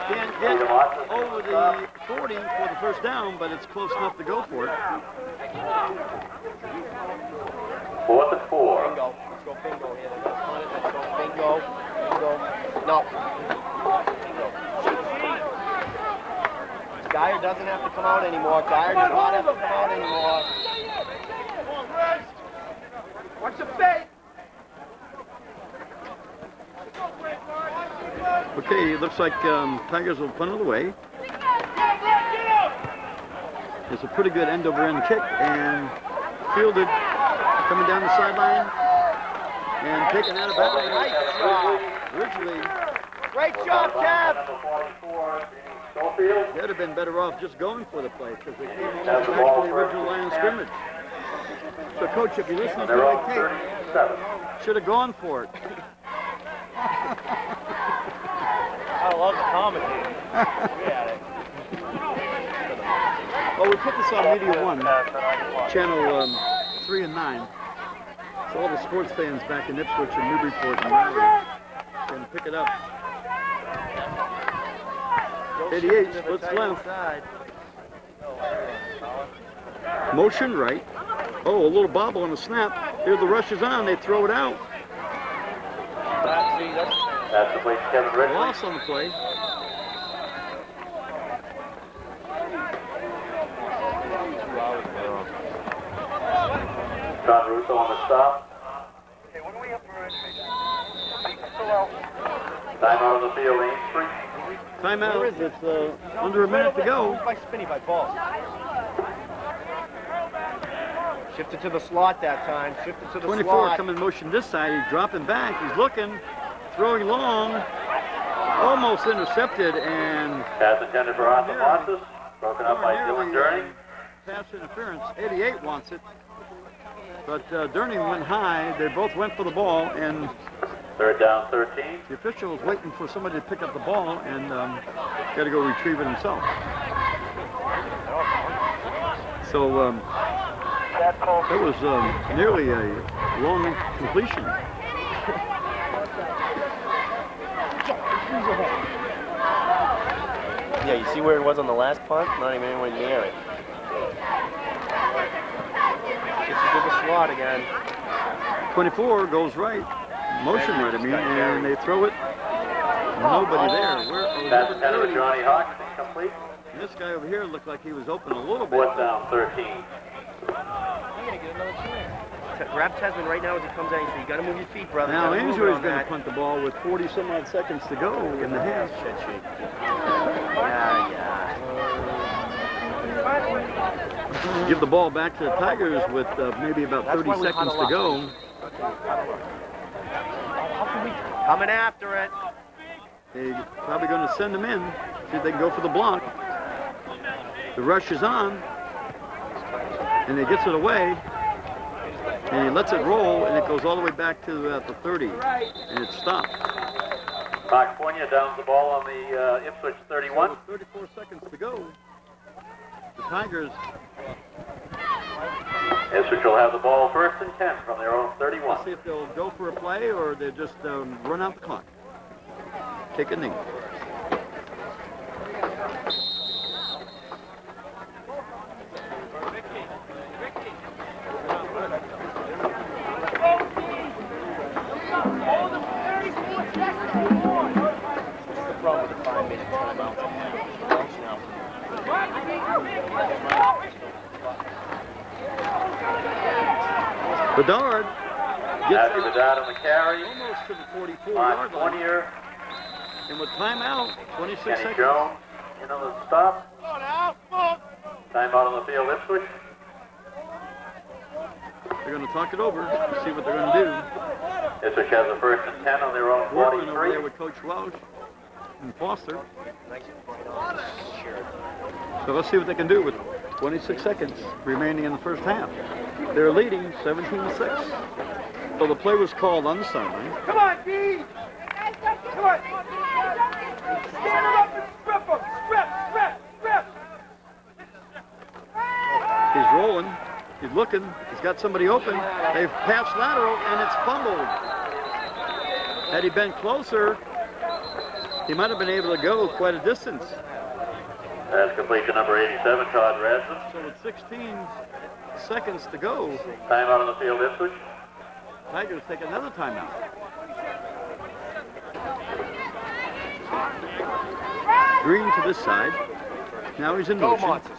Speaker 1: can't get
Speaker 3: him off to
Speaker 1: over the 40 for the first down, but it's close enough to go for it.
Speaker 3: Fourth and four.
Speaker 4: Bingo. Let's go bingo here. Let's go punt it. Let's go bingo. Bingo. No. Bingo. Geyer doesn't have to come out anymore. Geyer does not have to come out anymore.
Speaker 2: Watch the face.
Speaker 1: Okay, it looks like um, Tigers will punt it away. It's a pretty good end over end kick and fielded coming down the sideline and taken out of bounds.
Speaker 4: Nice.
Speaker 1: Originally,
Speaker 4: Great job, Kev.
Speaker 3: Number 44, Vinny Schofield.
Speaker 1: they'd have been better off just going for the play because they came almost back
Speaker 3: the
Speaker 1: to the original line of scrimmage. So, Coach, if you listen to
Speaker 3: They're
Speaker 1: my tape, should have gone for it.
Speaker 4: I love the commentator. yeah.
Speaker 1: Well, we put this on Media One, channel um, 3 and 9. So all the sports fans back in Ipswich and Newburyport and Rowley can pick it up. 88, splits left. Motion right. Oh, a little bobble on the snap. Here the rush is on. They throw it out.
Speaker 4: That, see, that's
Speaker 3: That's complete to Kevin Ridley.
Speaker 1: Loss on the play.
Speaker 4: two hours ago.
Speaker 3: John Russo on the stop. Timeout on the field, Ainstree.
Speaker 1: Timeout. It's uh, under a minute to go.
Speaker 4: Moved by Spinney by ball. Shifted to the slot that time. Shifted to the
Speaker 1: 24
Speaker 4: slot.
Speaker 1: coming motion this side. He's dropping back. He's looking. Throwing long. Almost intercepted and
Speaker 3: Pass intended for Arthur Montes. Broken up by Dylan Durning.
Speaker 1: pass interference. 88 wants it. But uh, Durning went high. They both went for the ball, and
Speaker 3: Third down, 13.
Speaker 1: the official was waiting for somebody to pick up the ball and um, got to go retrieve it himself. So um, that was um, nearly a long completion.
Speaker 4: Yeah, you see where it was on the last punt? Not even anywhere near it. Shifted to the slot again.
Speaker 1: 24 goes right. Motion right, I me, and they throw it. Nobody there. Where, oh,
Speaker 3: Pass
Speaker 1: number
Speaker 3: intended for
Speaker 1: 30.
Speaker 3: Johnny Hawks. Incomplete.
Speaker 1: And This guy over here looked like he was open a little bit.
Speaker 3: Fourth down, 13.
Speaker 4: Grab Tasman right now as he comes out. So you got to move your feet, brother.
Speaker 1: Now
Speaker 4: Gotta move it
Speaker 1: Ainsworth's
Speaker 4: on
Speaker 1: going to
Speaker 4: that.
Speaker 1: punt the ball with 40 some odd seconds to go in the half.
Speaker 4: Shit, shit. Yeah, yeah.
Speaker 1: Give the ball back to the Tigers with uh, maybe about 30 seconds to
Speaker 4: up.
Speaker 1: go.
Speaker 4: Coming after it.
Speaker 1: They're probably going to send them in, see if they can go for the block. The rush is on, and he gets it away, and he lets it roll, and it goes all the way back to uh, the 30, and it stopped.
Speaker 3: Mark Fournier downs the ball on the uh, Ipswich 31.
Speaker 1: So 34 seconds to go. The Tigers
Speaker 3: Ipswich will have the ball first and 10 from their own
Speaker 1: Let's
Speaker 3: 31.
Speaker 1: see if they'll go for a play or they just um, run out the clock. Kick a knee. Bedard
Speaker 3: Happy
Speaker 1: gets
Speaker 3: with
Speaker 1: it
Speaker 3: that on the carry.
Speaker 1: almost to the 44
Speaker 3: Mark
Speaker 1: yard line.
Speaker 3: Fournier,
Speaker 1: And with timeout, 26
Speaker 3: Kenny
Speaker 1: seconds.
Speaker 3: Jones in on the stop. Timeout on the field, Ipswich.
Speaker 1: They're going to talk it over, see what they're going to do.
Speaker 3: Ipswich has the first and 10 on their own
Speaker 1: do. Workman over there
Speaker 3: 43.
Speaker 1: with Coach Welsh and Foster.
Speaker 4: Nice bright on his shirt.
Speaker 1: So let's see what they can do with 26 seconds remaining in the first half. They're leading seventeen to six. So the play was called on the sideline.
Speaker 2: Come on, B!
Speaker 4: Come on! Stand up and strip him! Strip, strip, strip!
Speaker 1: He's rolling. He's looking. He's got somebody open. They've passed lateral, and it's fumbled. Had he been closer, he might have been able to go quite a distance.
Speaker 3: That's complete to number 87, Todd Rasmus.
Speaker 1: So with 16 seconds to go,
Speaker 3: Timeout on the field, Ipswich.
Speaker 1: Tigers take another timeout. Green to this side. Now he's in
Speaker 4: Go,
Speaker 1: motion.
Speaker 4: Monsters.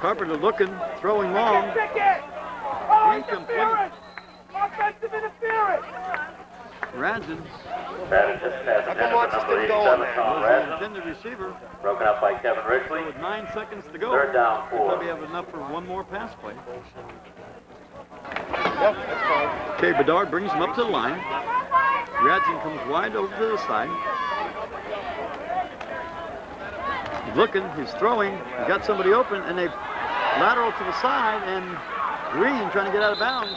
Speaker 1: Carpenter looking, throwing long.
Speaker 2: Oh,
Speaker 1: Incomplete.
Speaker 2: Offensive interference!
Speaker 1: Radzen
Speaker 3: Batted just past the
Speaker 4: How come
Speaker 3: end of
Speaker 4: Monsters
Speaker 3: number
Speaker 4: didn't go on
Speaker 3: 87,
Speaker 4: that?
Speaker 3: Tom
Speaker 1: was the receiver.
Speaker 3: Broken up by Kevin Ridgely.
Speaker 1: With nine seconds to go.
Speaker 3: Third down, four.
Speaker 1: Probably have enough for one more pass play.
Speaker 4: Yep.
Speaker 1: Okay, Bedard brings him up to the line. Radzen comes wide over to the side. He's looking, he's throwing, he got somebody open, and they lateral to the side, and Green trying to get out of bounds.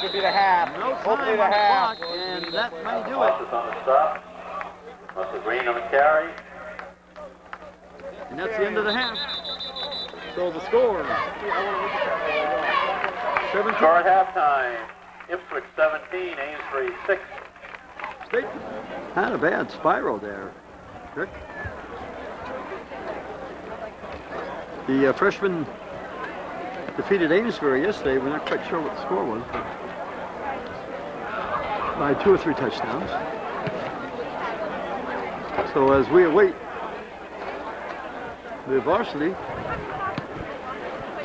Speaker 4: Should be the half.
Speaker 1: No
Speaker 4: Hopefully
Speaker 1: time
Speaker 4: the
Speaker 1: on the
Speaker 4: half.
Speaker 1: clock, and that may do it.
Speaker 3: On the stop. Russell Green on the carry.
Speaker 1: And that's the end of the half. So the score, 17
Speaker 3: Score at halftime. Ipswich 17, Amesbury 6.
Speaker 1: State. Had a bad spiral there, Rick. The uh, freshman defeated Amesbury yesterday. We're not quite sure what the score was, but by two or three touchdowns. So as we await the varsity,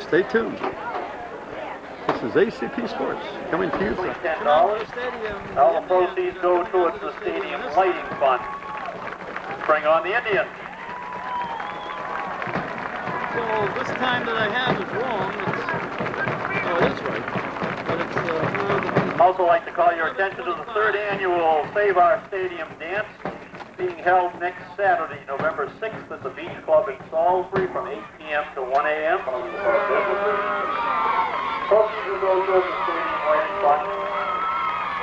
Speaker 1: stay tuned. This is ACP Sports coming to you from
Speaker 3: $10. All the proceeds go towards the stadium lighting fund. Bring on the Indians.
Speaker 1: So this time that I have is wrong.
Speaker 3: Like to call your attention to the third annual Save Our Stadium Dance being held next Saturday, November 6th at the Beach Club in Salisbury from 8 p.m. to 1 a.m. Proceeds will go towards the stadium lighting fund.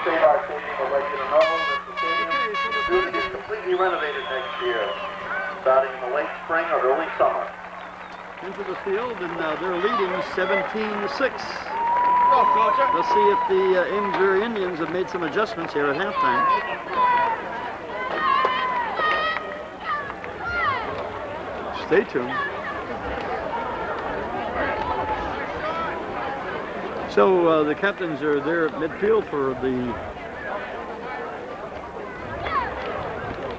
Speaker 3: Save Our Stadium would like you to know that the stadium is due to get completely renovated next year, starting in the late spring or early summer.
Speaker 1: into the field, and uh, they're leading 17 to 6.
Speaker 4: Go, Coacher.
Speaker 1: Let's see if the uh, Indians have made some adjustments here at halftime. Stay tuned. So uh, the captains are there at midfield for the,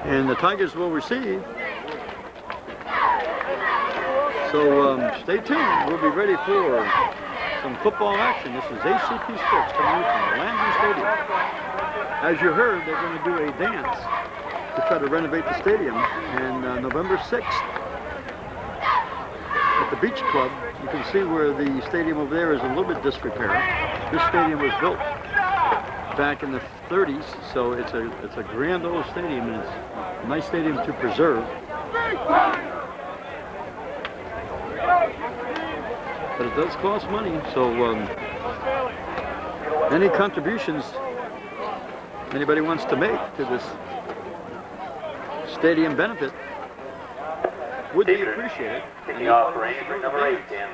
Speaker 1: and the Tigers will receive. So um, stay tuned. We'll be ready for some football action. This is ACP Sports coming in from the Landry Stadium. As you heard, they're going to do a dance to try to renovate the stadium. And uh, November 6th, at the Beach Club, you can see where the stadium over there is a little bit disrepair. This stadium was built back in the 30s, so it's a it's a grand old stadium, and it's a nice stadium to preserve. But it does cost money, so um, any contributions anybody wants to make to this stadium benefit would be appreciated.
Speaker 3: Kicking off for number 8, Dan.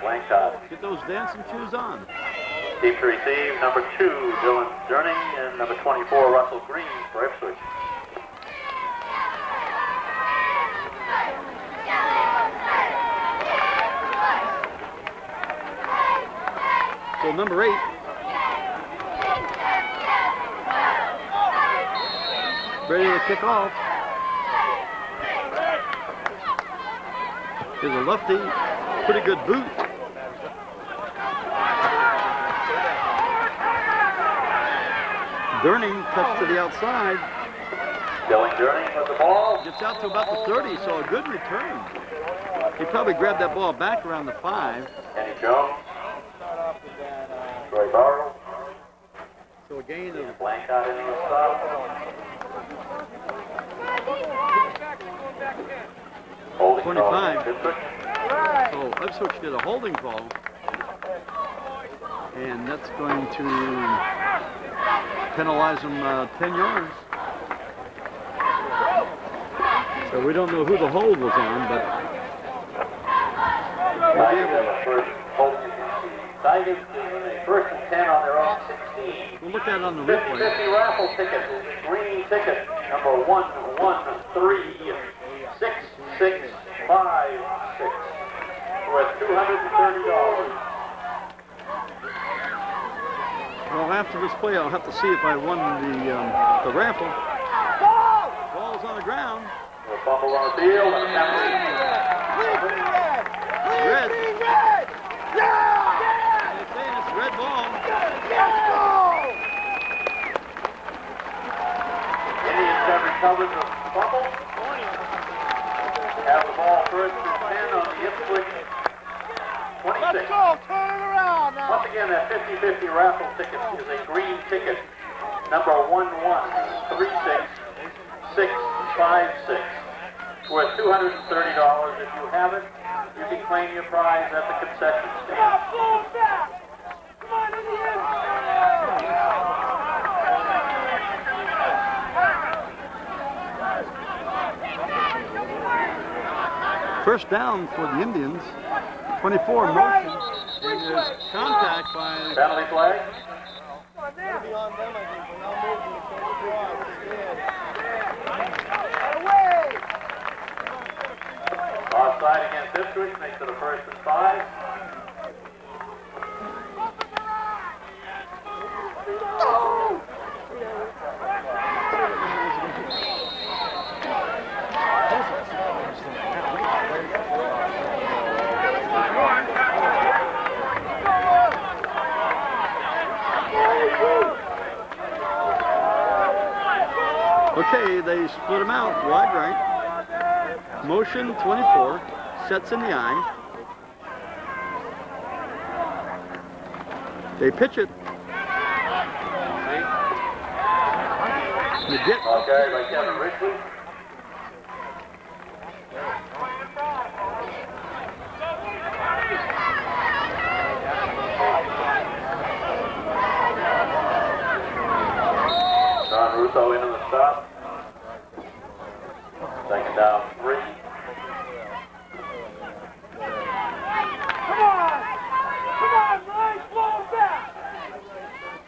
Speaker 1: Get those dancing shoes on.
Speaker 3: Deep to receive, number 2, Dylan Durning, and number 24, Russell Green for Ipswich.
Speaker 1: So number eight. Ready to kick off. Is a lefty, pretty good boot. Durning cuts to the outside,
Speaker 3: Dylan Durning with the ball.
Speaker 1: gets out to about the 30, so a good return. He probably grabbed that ball back around the five.
Speaker 3: Kenny Jones. Troy Barrow.
Speaker 1: So a gain of
Speaker 3: Blanchard in the stop. Holding call
Speaker 1: 25.
Speaker 3: against Ipswich.
Speaker 1: So Ipswich did a holding call. And that's going to penalize them uh, 10 yards. So we don't know who the hold was on, but
Speaker 3: Tigers have a first holding against Tigers a first and 10 on their own 16.
Speaker 1: We'll look at it on the
Speaker 3: 50
Speaker 1: replay.
Speaker 3: 50 raffle ticket is a green ticket, number 113 6656, worth $230.
Speaker 1: Well, after this play, I'll have to see if I won the um, the raffle. Ball's on the ground.
Speaker 3: A fumble on the field and a penalty.
Speaker 1: Red. They're saying it's red ball.
Speaker 3: Indians have recovered the fumble. Have the ball first and 10 on the Ipswich 26.
Speaker 4: turn it around now.
Speaker 3: Once again, that 50-50 raffle ticket is a green ticket, number 1136656. It's worth $230. If you have it, you can claim your prize at the concession stand.
Speaker 1: First down for the Indians. 24 motion. And there's contact by
Speaker 3: Penalty flag. Offside against Ipswich makes it a first and five. Oh!
Speaker 1: Okay, they split him out wide right. Motion 24, sets in the eye. They pitch it. Get
Speaker 3: carried by Kevin Ridgely. Don Russo into the stop. Second down, um, three.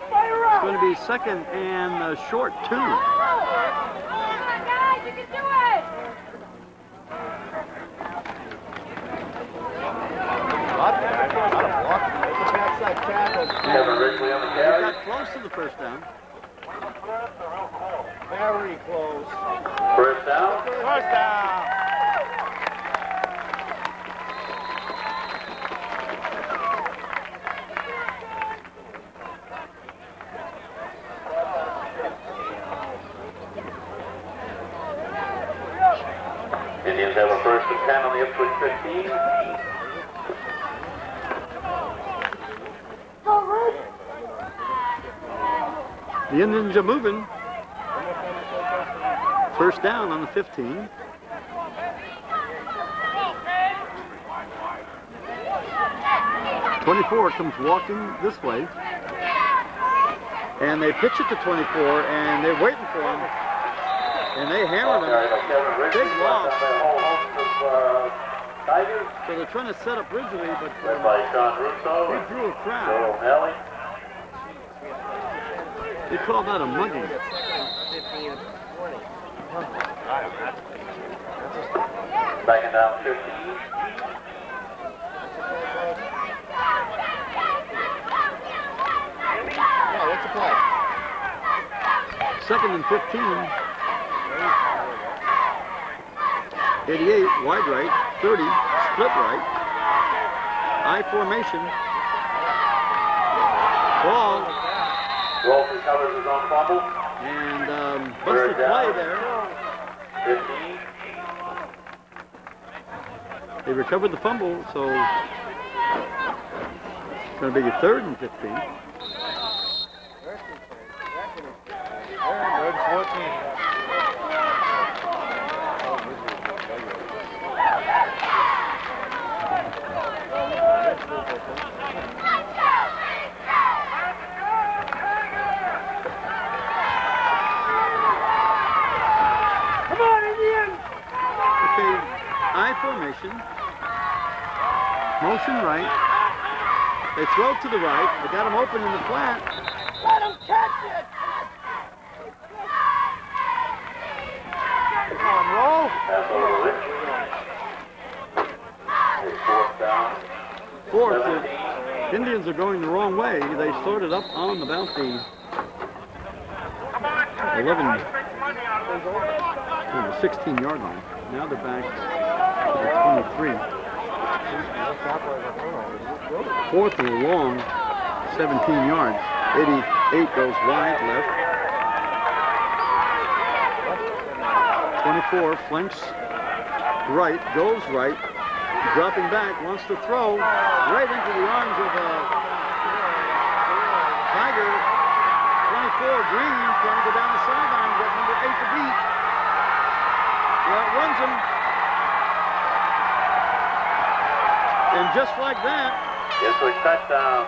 Speaker 1: It's going to be second and a short two.
Speaker 2: Oh, Come on, guys, you can do it!
Speaker 3: Kevin Ridgely on the
Speaker 1: They
Speaker 3: carry.
Speaker 1: got close to the first down.
Speaker 4: Very close.
Speaker 3: First down.
Speaker 4: First down.
Speaker 3: Indians have a first and 10 on the Ipswich 15.
Speaker 1: The Indians are moving. First down on the 15. Twenty-four comes walking this way, and they pitch it to 24, and they're waiting for him, and they hammer him. Big loss. So they're trying to set up Ridgely, but
Speaker 3: Russo
Speaker 1: he drew a crowd. They called that a mugging.
Speaker 3: Second down 15.
Speaker 4: Yeah, what's the play?
Speaker 1: Second and 15. 88, wide right, 30, split right. I formation. Ball,
Speaker 3: Wolf recovers his own fumble.
Speaker 1: and um, busted play there.
Speaker 3: 15.
Speaker 1: They recovered the fumble, so it's going to be a third and 15.
Speaker 4: Third and 14.
Speaker 2: Come on, Indians!
Speaker 1: Okay, I formation. Motion right. They throw to the right. They got him open in the flat.
Speaker 2: Let him catch it!
Speaker 4: Come on, roll.
Speaker 3: Pass over to Rich. Okay, fourth
Speaker 1: the
Speaker 3: 17.
Speaker 1: Indians are going the wrong way. They started up on about the 11, no, the 16 yard line. Now they're back to the 23. Fourth and long, 17 yards. 88 goes wide left. 24 flanks right, goes right, dropping back, wants to throw right into the arms of uh, Tiger. 24 Green trying to go down the sideline, got number eight to beat. Well, it runs him. And just like that,
Speaker 3: Ipswich touchdown.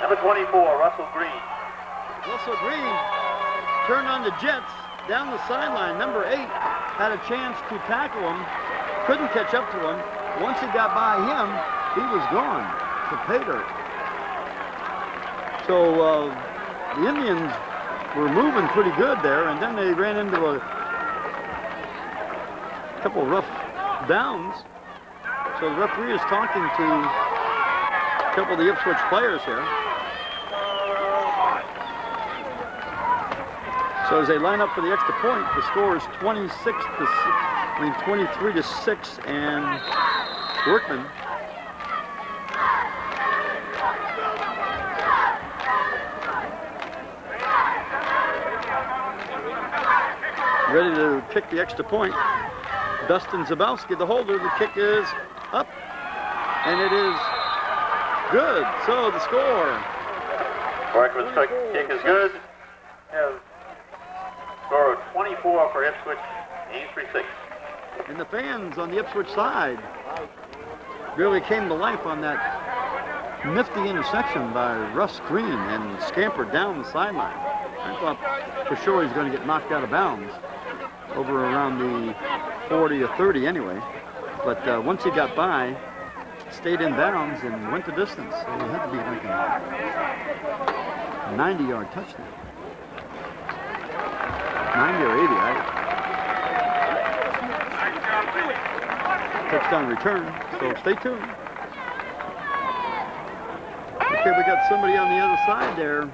Speaker 3: Number 24, Russell Green.
Speaker 1: Russell Green turned on the Jets down the sideline. Number eight had a chance to tackle him, couldn't catch up to him. Once he got by him, he was gone to pay dirt. So uh, the Indians were moving pretty good there, and then they ran into a couple rough downs. So the referee is talking to a couple of the Ipswich players here. So as they line up for the extra point, the score is 26 to, I mean 23 to 6, and Workman ready to kick the extra point. Dustin Zabowski, the holder, the kick is and it is good. So the score,
Speaker 3: quick kick is good. Have score of 24 for Ipswich, Aintree 6.
Speaker 1: and the fans on the Ipswich side really came to life on that nifty interception by Russ Green and scampered down the sideline. I thought for sure he's going to get knocked out of bounds over around the 40 or 30 anyway. But uh, once he got by, stayed in bounds and went the distance. So it had to be like a 90 yard touchdown. 90 or 80, I, touchdown return. So stay tuned. Okay, we got somebody on the other side there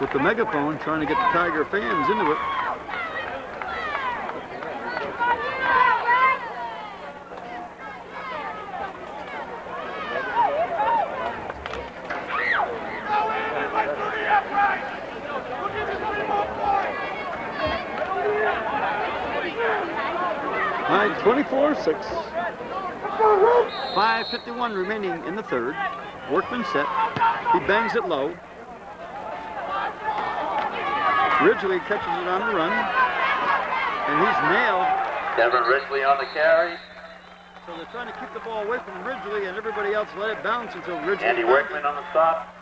Speaker 1: with the megaphone trying to get the Tiger fans into it. All right, 24-6. 5.51 remaining in the third. Workman set. He bangs it low. Ridgely catches it on the run. And he's nailed.
Speaker 3: Devin Ridgely on the carry.
Speaker 1: So they're trying to keep the ball away from Ridgely and everybody else let it bounce until Ridgely.
Speaker 3: Andy Workman on the stop.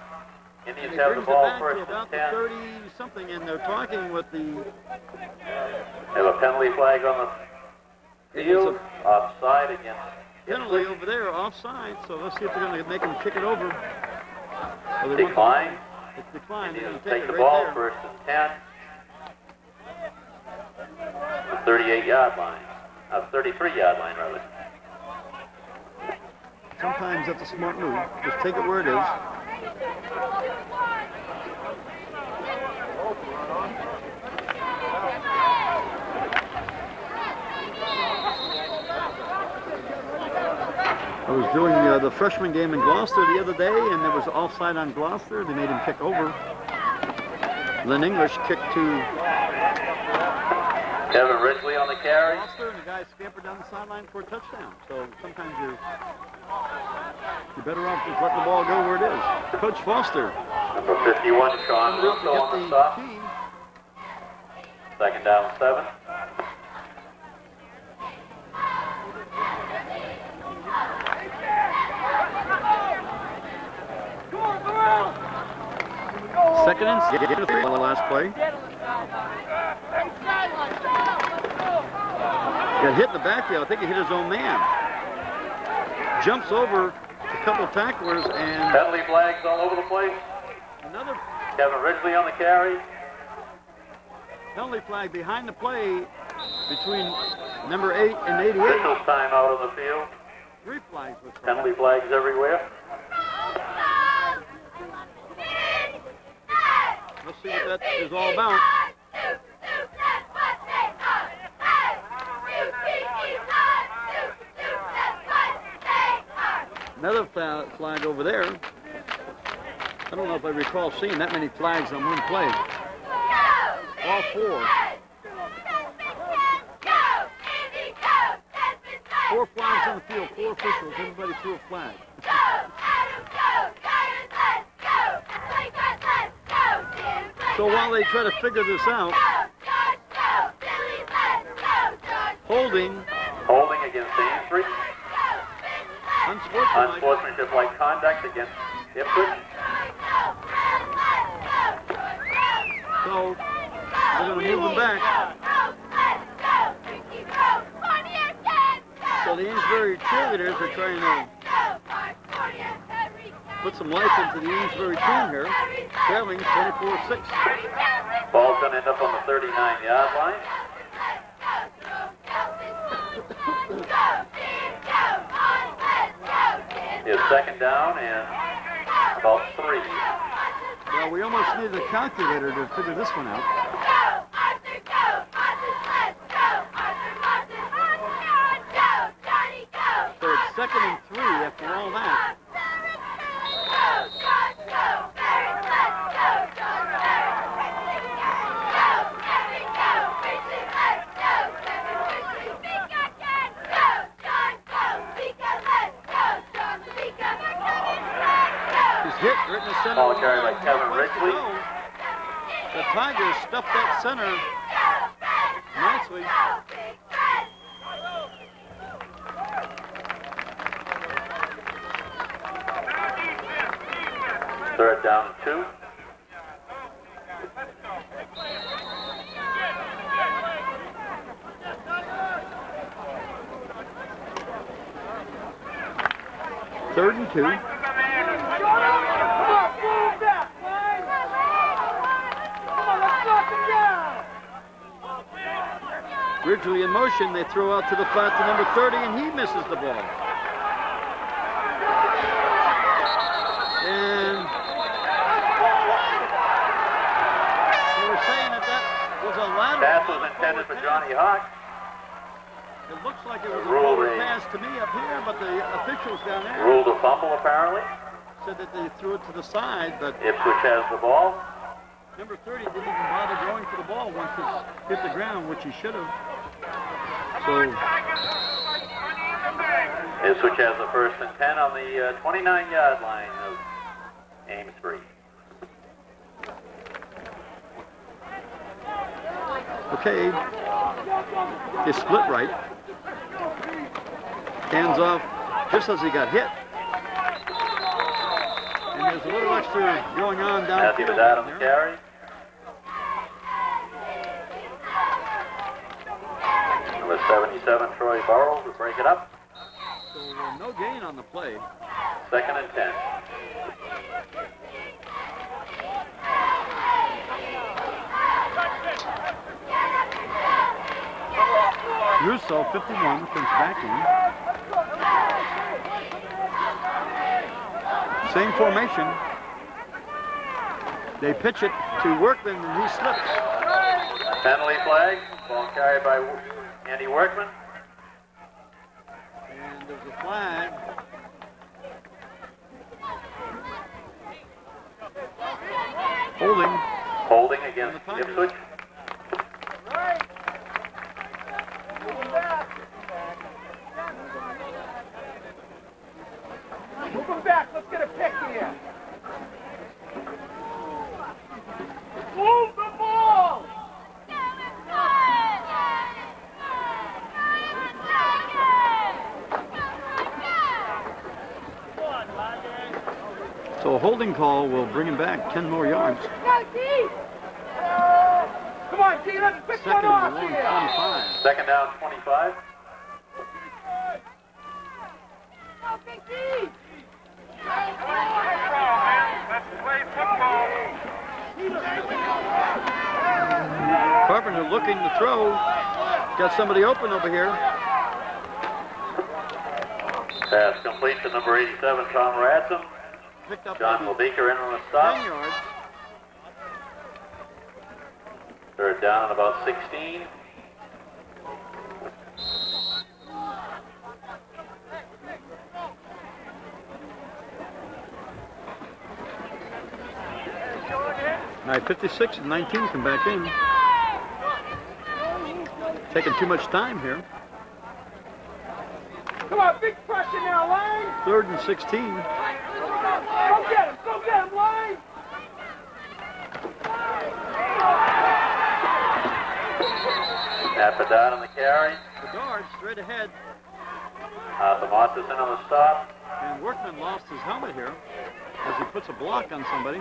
Speaker 3: Indians have the ball
Speaker 1: back
Speaker 3: first
Speaker 1: to about the 30 something and they're talking with the
Speaker 3: Have a penalty flag on the field. Offside against
Speaker 1: penalty over there offside. So let's see if they're going to make him kick it over. They
Speaker 3: Decline.
Speaker 1: It's declined. They're gonna
Speaker 3: take
Speaker 1: it
Speaker 3: the
Speaker 1: right
Speaker 3: ball
Speaker 1: there.
Speaker 3: first and 10. The 38 yard line. Uh, 33 yard line, rather.
Speaker 1: Sometimes that's a smart move. Just take it where it is. I was doing uh, the freshman game in Gloucester the other day, and there was offside on Gloucester. They made him kick over. Lynn English kicked to
Speaker 3: Devin Ridgely on the carry.
Speaker 1: Gloucester, and the guy scampered down the sideline for a touchdown. So sometimes you're you're better off just letting the ball go where it is. Coach Foster
Speaker 3: Number 51, Sean Russo on the stop. Second down, seven.
Speaker 1: Second and six. Get on the last play. Got hit in the backfield. I think he hit his own man. jumps over a couple tacklers and
Speaker 3: Penalty flags all over the place.
Speaker 1: another
Speaker 3: Kevin Ridgely on the carry.
Speaker 1: penalty flag behind the play between number eight and 88.
Speaker 3: Officials timeout on the field.
Speaker 1: Three flags was.
Speaker 3: Penalty flags everywhere.
Speaker 1: Let's see what that is all about. Flag over there. I don't know if I recall seeing that many flags on one play. All four. Four flags on the field, four officials, everybody threw a flag. So while they try to figure this out, holding,
Speaker 3: Holding against Amesbury.
Speaker 1: Unsportsmanlike,
Speaker 3: Unsportsmanship like conduct against Ipswich.
Speaker 1: so they're going to move them back. So the Amesbury cheerleaders are trying to put some life into the Amesbury team here, trailing 24-6.
Speaker 3: Ball's going to end up on the 39 yard line. Is second down and about three.
Speaker 1: Well, we almost needed a calculator to figure this one out. Center.
Speaker 3: Ball carried by. Kevin Ridgely.
Speaker 1: The Tigers stuffed that center nicely.
Speaker 3: Third down two.
Speaker 1: Third and two. In motion. They throw out to the flat to number 30, and he misses the ball. And they were saying that that was a lateral.
Speaker 3: Pass was intended for Johnny. Hawk.
Speaker 1: It looks like it was a
Speaker 3: Rule
Speaker 1: forward pass to me up here, but the officials down there
Speaker 3: Ruled a fumble apparently.
Speaker 1: said that they threw it to the side, but
Speaker 3: Ipswich has the ball.
Speaker 1: number 30 didn't even bother going for the ball once it hit the ground, which he should have. So
Speaker 3: Ipswich has the first and 10 on the uh, 29 yard line of Amesbury.
Speaker 1: Okay. He split right. Hands off just as he got hit. And there's a little extra going on down
Speaker 3: Matthew Bedard on the carry. 77, Troy Burrows, will break it up.
Speaker 1: So uh, no gain on the play.
Speaker 3: Second and 10.
Speaker 1: Russo, 51, comes back in. Same formation. They pitch it to Workman, and he slips.
Speaker 3: Penalty flag. Ball carried by Andy Workman.
Speaker 1: And there's a flag. Holding.
Speaker 3: Holding against
Speaker 1: On.
Speaker 3: Ipswich.
Speaker 4: Move them back. Let's get a pick here.
Speaker 1: Holding call will bring him back 10 more yards.
Speaker 4: Come on, T. Let's pick
Speaker 1: Second
Speaker 4: one
Speaker 1: and
Speaker 4: off
Speaker 1: long,
Speaker 4: here.
Speaker 1: 25.
Speaker 3: Second down, 25.
Speaker 1: Carpenter looking to throw. Got somebody open over here.
Speaker 3: Pass complete to number 87, Tom Ransom.
Speaker 1: Picked up
Speaker 3: John
Speaker 1: maybe
Speaker 3: Lebeker in on the
Speaker 1: 10
Speaker 3: stop.
Speaker 1: yards.
Speaker 3: Third down, about 16.
Speaker 1: Now 56 and 19 come back in. Taking too much time here.
Speaker 6: Come on, big pressure now, Lane.
Speaker 1: Third and 16.
Speaker 6: Get him, go get.
Speaker 3: Snap it down on the carry.
Speaker 1: Bedard straight ahead.
Speaker 3: Uh, Tomas in on the stop.
Speaker 1: And Workman lost his helmet here as he puts a block on somebody.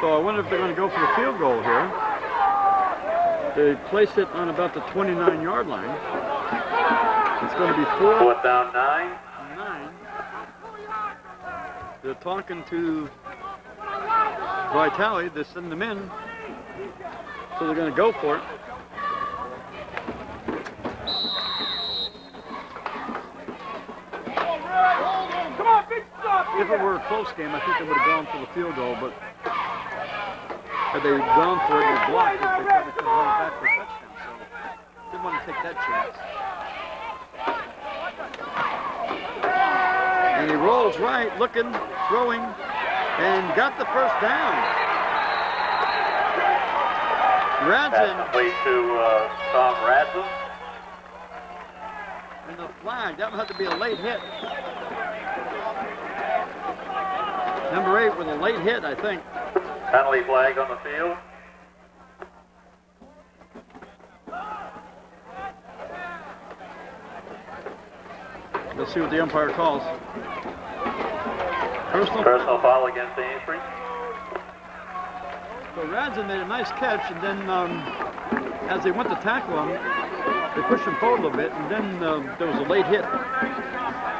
Speaker 1: So I wonder if they're going to go for the field goal here. They placed it on about the 29 yard line. It's going to be four
Speaker 3: Fourth down, nine.
Speaker 1: They're talking to Vitale. They're sending them in. So they're going to go for it.
Speaker 6: Come on, big stop.
Speaker 1: If it were a close game, I think they would have gone for the field goal, but had they gone for it and blocked it, they probably could have run it back for a touchdown. So didn't want to take that chance. And he rolls right, looking, throwing, and got the first down.
Speaker 3: Complete to uh, Tom Ransom.
Speaker 1: and the flag. That would have to be a late hit. Number eight with a late hit, I think.
Speaker 3: Penalty flag on the field.
Speaker 1: Let's see what the umpire calls. Personal.
Speaker 3: Personal foul against Amesbury.
Speaker 1: So Radzen made a nice catch, and then um, as they went to tackle him, they pushed him forward a little bit, and then um, there was a late hit.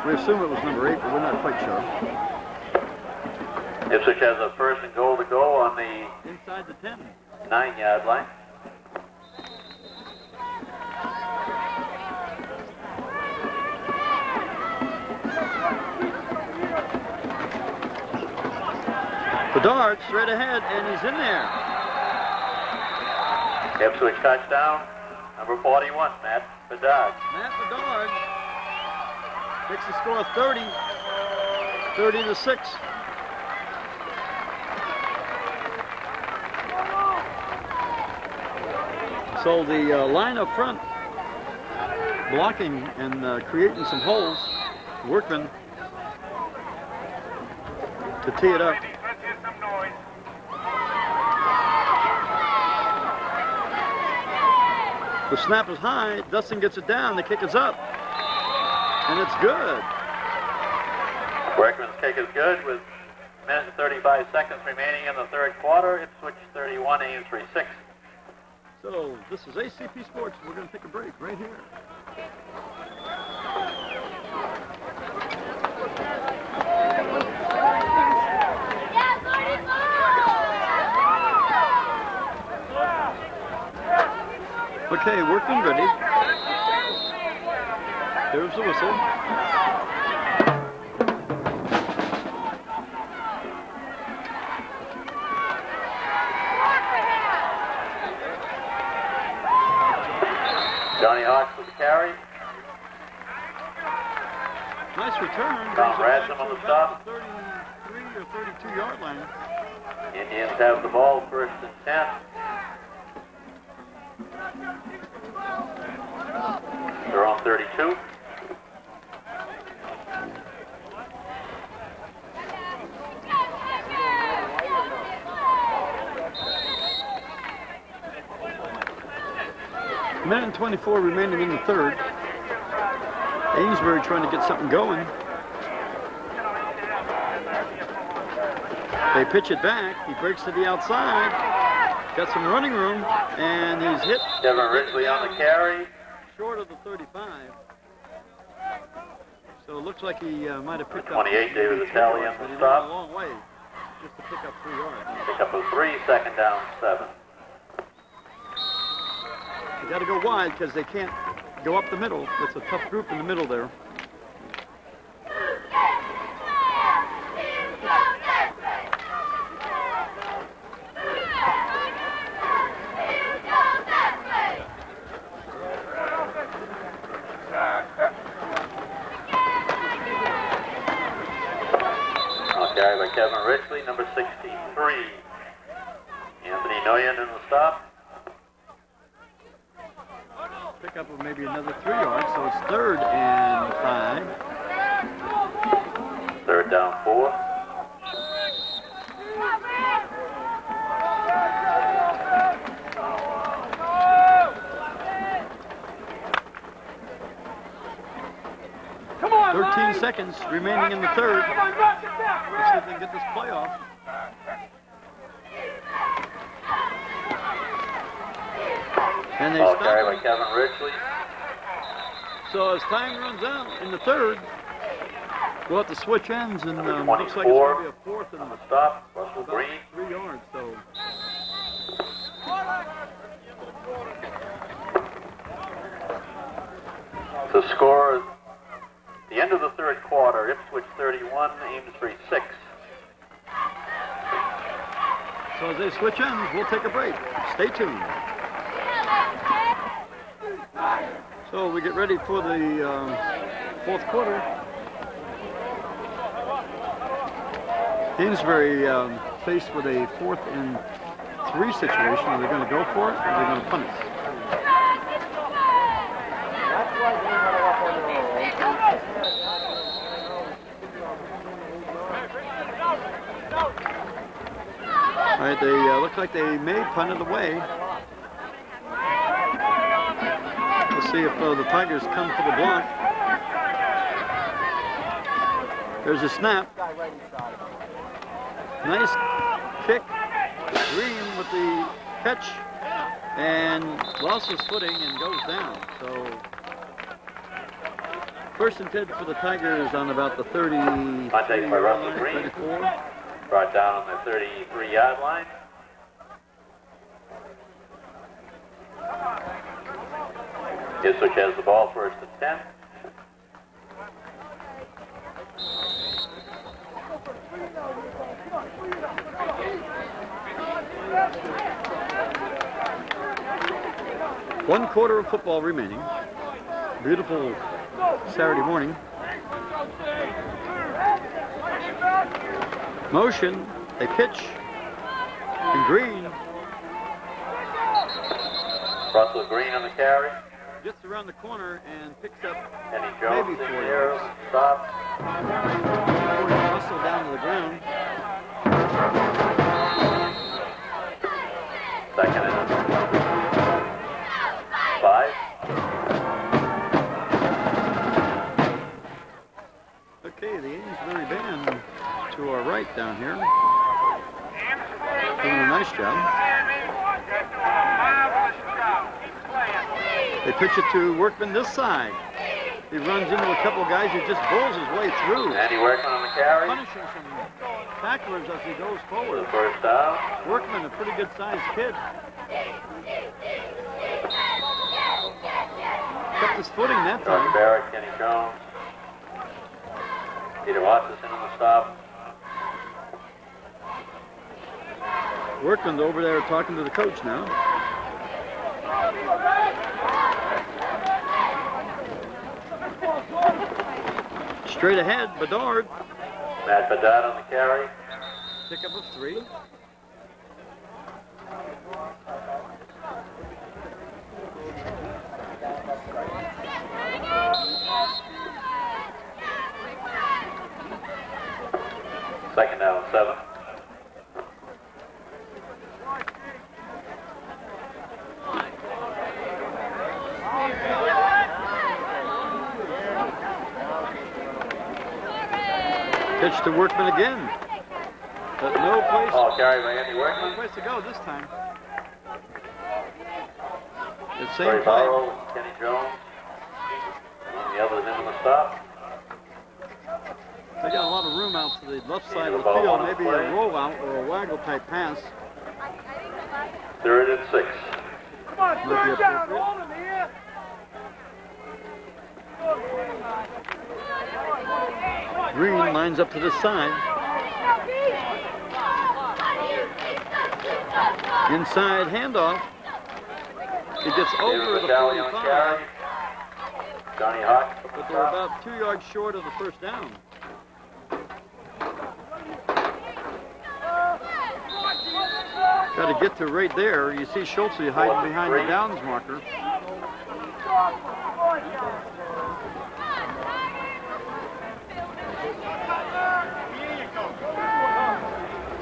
Speaker 1: We assume it was number eight, but we're not quite sure.
Speaker 3: Ipswich has a first and goal to go on the
Speaker 1: Inside the 10.
Speaker 3: nine yard line.
Speaker 1: Bedard straight ahead, and he's in there.
Speaker 3: Ipswich touchdown. Number 41, Matt Bedard.
Speaker 1: Matt Bedard makes the score 30, 30 to 6. So the uh, line up front blocking and uh, creating some holes. Workman to tee it up. The snap is high. Dustin gets it down. The kick is up. And it's good.
Speaker 3: Workman's kick is good with a minute and 35 seconds remaining in the third quarter. Ipswich 31, Amesbury 6.
Speaker 1: So this is ACP Sports. We're going to take a break right here. Okay, working ready. Here's the whistle.
Speaker 3: Johnny Hawks with the carry.
Speaker 1: Nice return.
Speaker 3: Tom Ransom on the stop.
Speaker 1: the 33 or 32 yard line.
Speaker 3: Indians have the ball first and 10. They're on 32.
Speaker 1: Minute and 24 remaining in the third. Amesbury trying to get something going. They pitch it back. He breaks to the outside. Got some running room, and he's hit
Speaker 3: Devin Ridgely on the carry.
Speaker 1: Short of the 35. So it looks like he uh, might have picked
Speaker 3: 28,
Speaker 1: up
Speaker 3: David
Speaker 1: maybe
Speaker 3: Vitale
Speaker 1: yards,
Speaker 3: the
Speaker 1: but he
Speaker 3: stop.
Speaker 1: a long way just to pick up three yards.
Speaker 3: Pick up a three, second down, seven.
Speaker 1: You got to go wide because they can't go up the middle. It's a tough group in the middle there.
Speaker 3: Now carried by Kevin Ridgely, number 63. Anthony Noyen in the stop.
Speaker 1: Pick up of maybe another three yards, so it's third and five.
Speaker 3: Third down, four.
Speaker 6: Come on,
Speaker 1: 13
Speaker 6: Mike.
Speaker 1: seconds remaining in the third.
Speaker 6: Come on, knock it down.
Speaker 1: Let's see if they can get this play off. And they
Speaker 3: Ball
Speaker 1: stop
Speaker 3: carried by. Kevin Ridgely.
Speaker 1: So as time runs out in the third, we'll have to switch ends, and um, looks like it's going to be a fourth and
Speaker 3: On the stop, Russell Green.
Speaker 1: three yards. So
Speaker 3: The score is end of the third quarter. Ipswich 31, Amesbury 6.
Speaker 1: So as they switch ends, we'll take a break. Stay tuned. So we get ready for the um, fourth quarter. Amesbury um, faced with a fourth and three situation. Are they going to go for it or are they going to punt it?
Speaker 4: That's why they had up on their own.
Speaker 1: All right, they uh, look like they may punt it away. Let's see if uh, the Tigers come for the block. There's a snap. Nice kick. Green with the catch and lost his footing and goes down. So first and 10 for the Tigers on about the 30.
Speaker 3: taken by Russell Green.
Speaker 1: 34.
Speaker 3: Brought down on the 33 yard line. Ipswich has the ball first and 10.
Speaker 1: One quarter of football remaining. Beautiful Saturday morning. Motion, a pitch, and Green
Speaker 3: Russell Green on the carry.
Speaker 1: gets around the corner and picks up
Speaker 3: Kenny Jones
Speaker 1: Maybe
Speaker 3: in
Speaker 1: four yards.
Speaker 3: Stop.
Speaker 1: Russell down to the ground.
Speaker 3: Second and
Speaker 1: Band to our right down here. Doing a nice job. They pitch it to Workman this side. He runs into a couple of guys who just bowls his way through,
Speaker 3: Andy Workman on the carry.
Speaker 1: punishing some tacklers as he goes forward.
Speaker 3: first down.
Speaker 1: Workman, a pretty good sized kid. Kept his footing that time.
Speaker 3: Barrett, Kenny Jones. Peter Watson on the stop.
Speaker 1: Workman's over there talking to the coach now. Straight ahead, Bedard.
Speaker 3: Matt Bedard on the carry.
Speaker 1: Pickup of three.
Speaker 3: Second down, seven.
Speaker 1: Pitch to Workman again. But no place, oh,
Speaker 3: Ball carried by Andy Workman.
Speaker 1: no place to go this time. The same play.
Speaker 3: Kenny Jones. The others in on the stop.
Speaker 1: They got a lot of room out to the left side of the field, maybe a rollout or a waggle type pass.
Speaker 3: Third and six.
Speaker 6: Come on,
Speaker 1: Might
Speaker 6: third down, hold him here.
Speaker 1: Green lines up to the side. Inside handoff. It gets over the
Speaker 3: Vitale on
Speaker 1: 45.
Speaker 3: Johnny Hawk.
Speaker 1: but they're about two yards short of the first down. Got to get to right there. You see Schultze hiding behind the downs marker.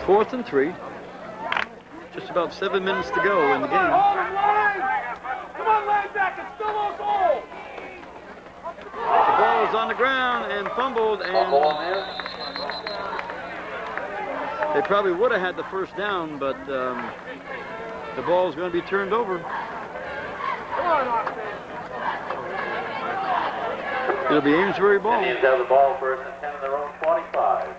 Speaker 1: Fourth and three. Just about seven minutes to go in the game.
Speaker 6: Come on, linebacker, still on goal.
Speaker 1: The ball is on the ground and fumbled,
Speaker 3: Fumble
Speaker 1: and. They probably would have had the first down, but um, the ball is going to be turned over. It'll be Amesbury ball.
Speaker 3: Have the ball first and 10 in their own 25.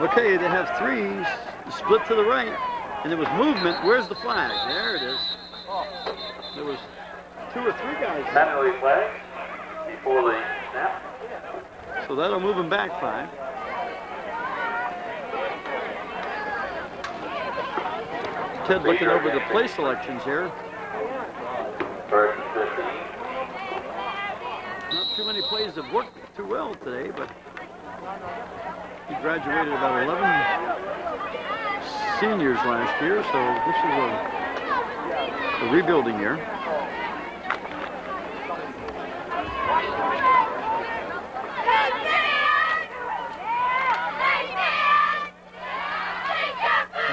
Speaker 1: Okay, they have threes, split to the right, and there was movement. Where's the flag? There it is. There was two or three guys.
Speaker 3: Penalty flag before the snap.
Speaker 1: so that'll move them back five. Ted looking over the play selections here.
Speaker 3: First
Speaker 1: Not too many plays have worked too well today, but he graduated about 11 seniors last year, so this is a, a rebuilding year.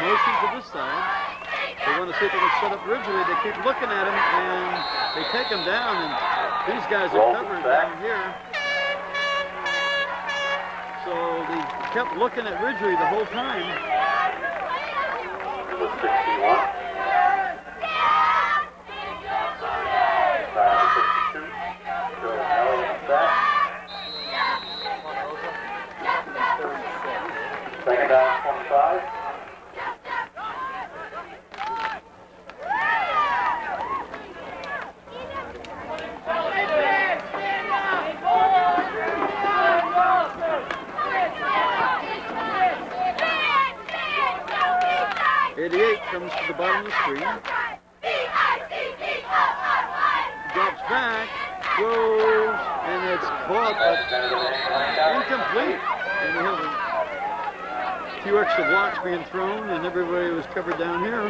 Speaker 1: Motion to this side. They want to see if they can set up Ridgely. They keep looking at him, and they take him down, and these guys are covered down here. So they kept looking at Ridgely the whole time.
Speaker 3: 61. 25.
Speaker 1: Bottom of the screen, drops back, throws, and it's caught, but incomplete. And we have a few extra blocks being thrown, and everybody was covered down here.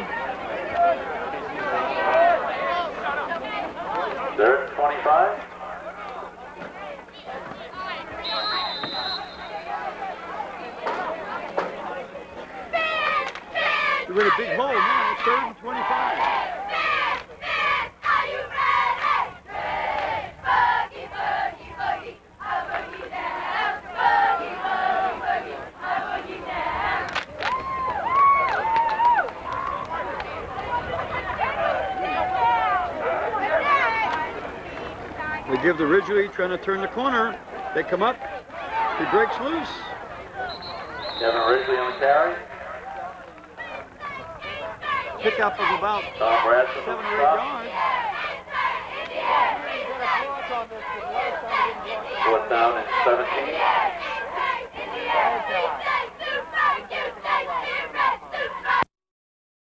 Speaker 3: Third, 25.
Speaker 1: A big hole now, third and 25. They give the Ridgely trying to turn the corner. They come up. He breaks loose.
Speaker 3: Kevin Ridgely on the carry.
Speaker 1: Pickup of about seven or eight yards.
Speaker 3: Fourth down and 17.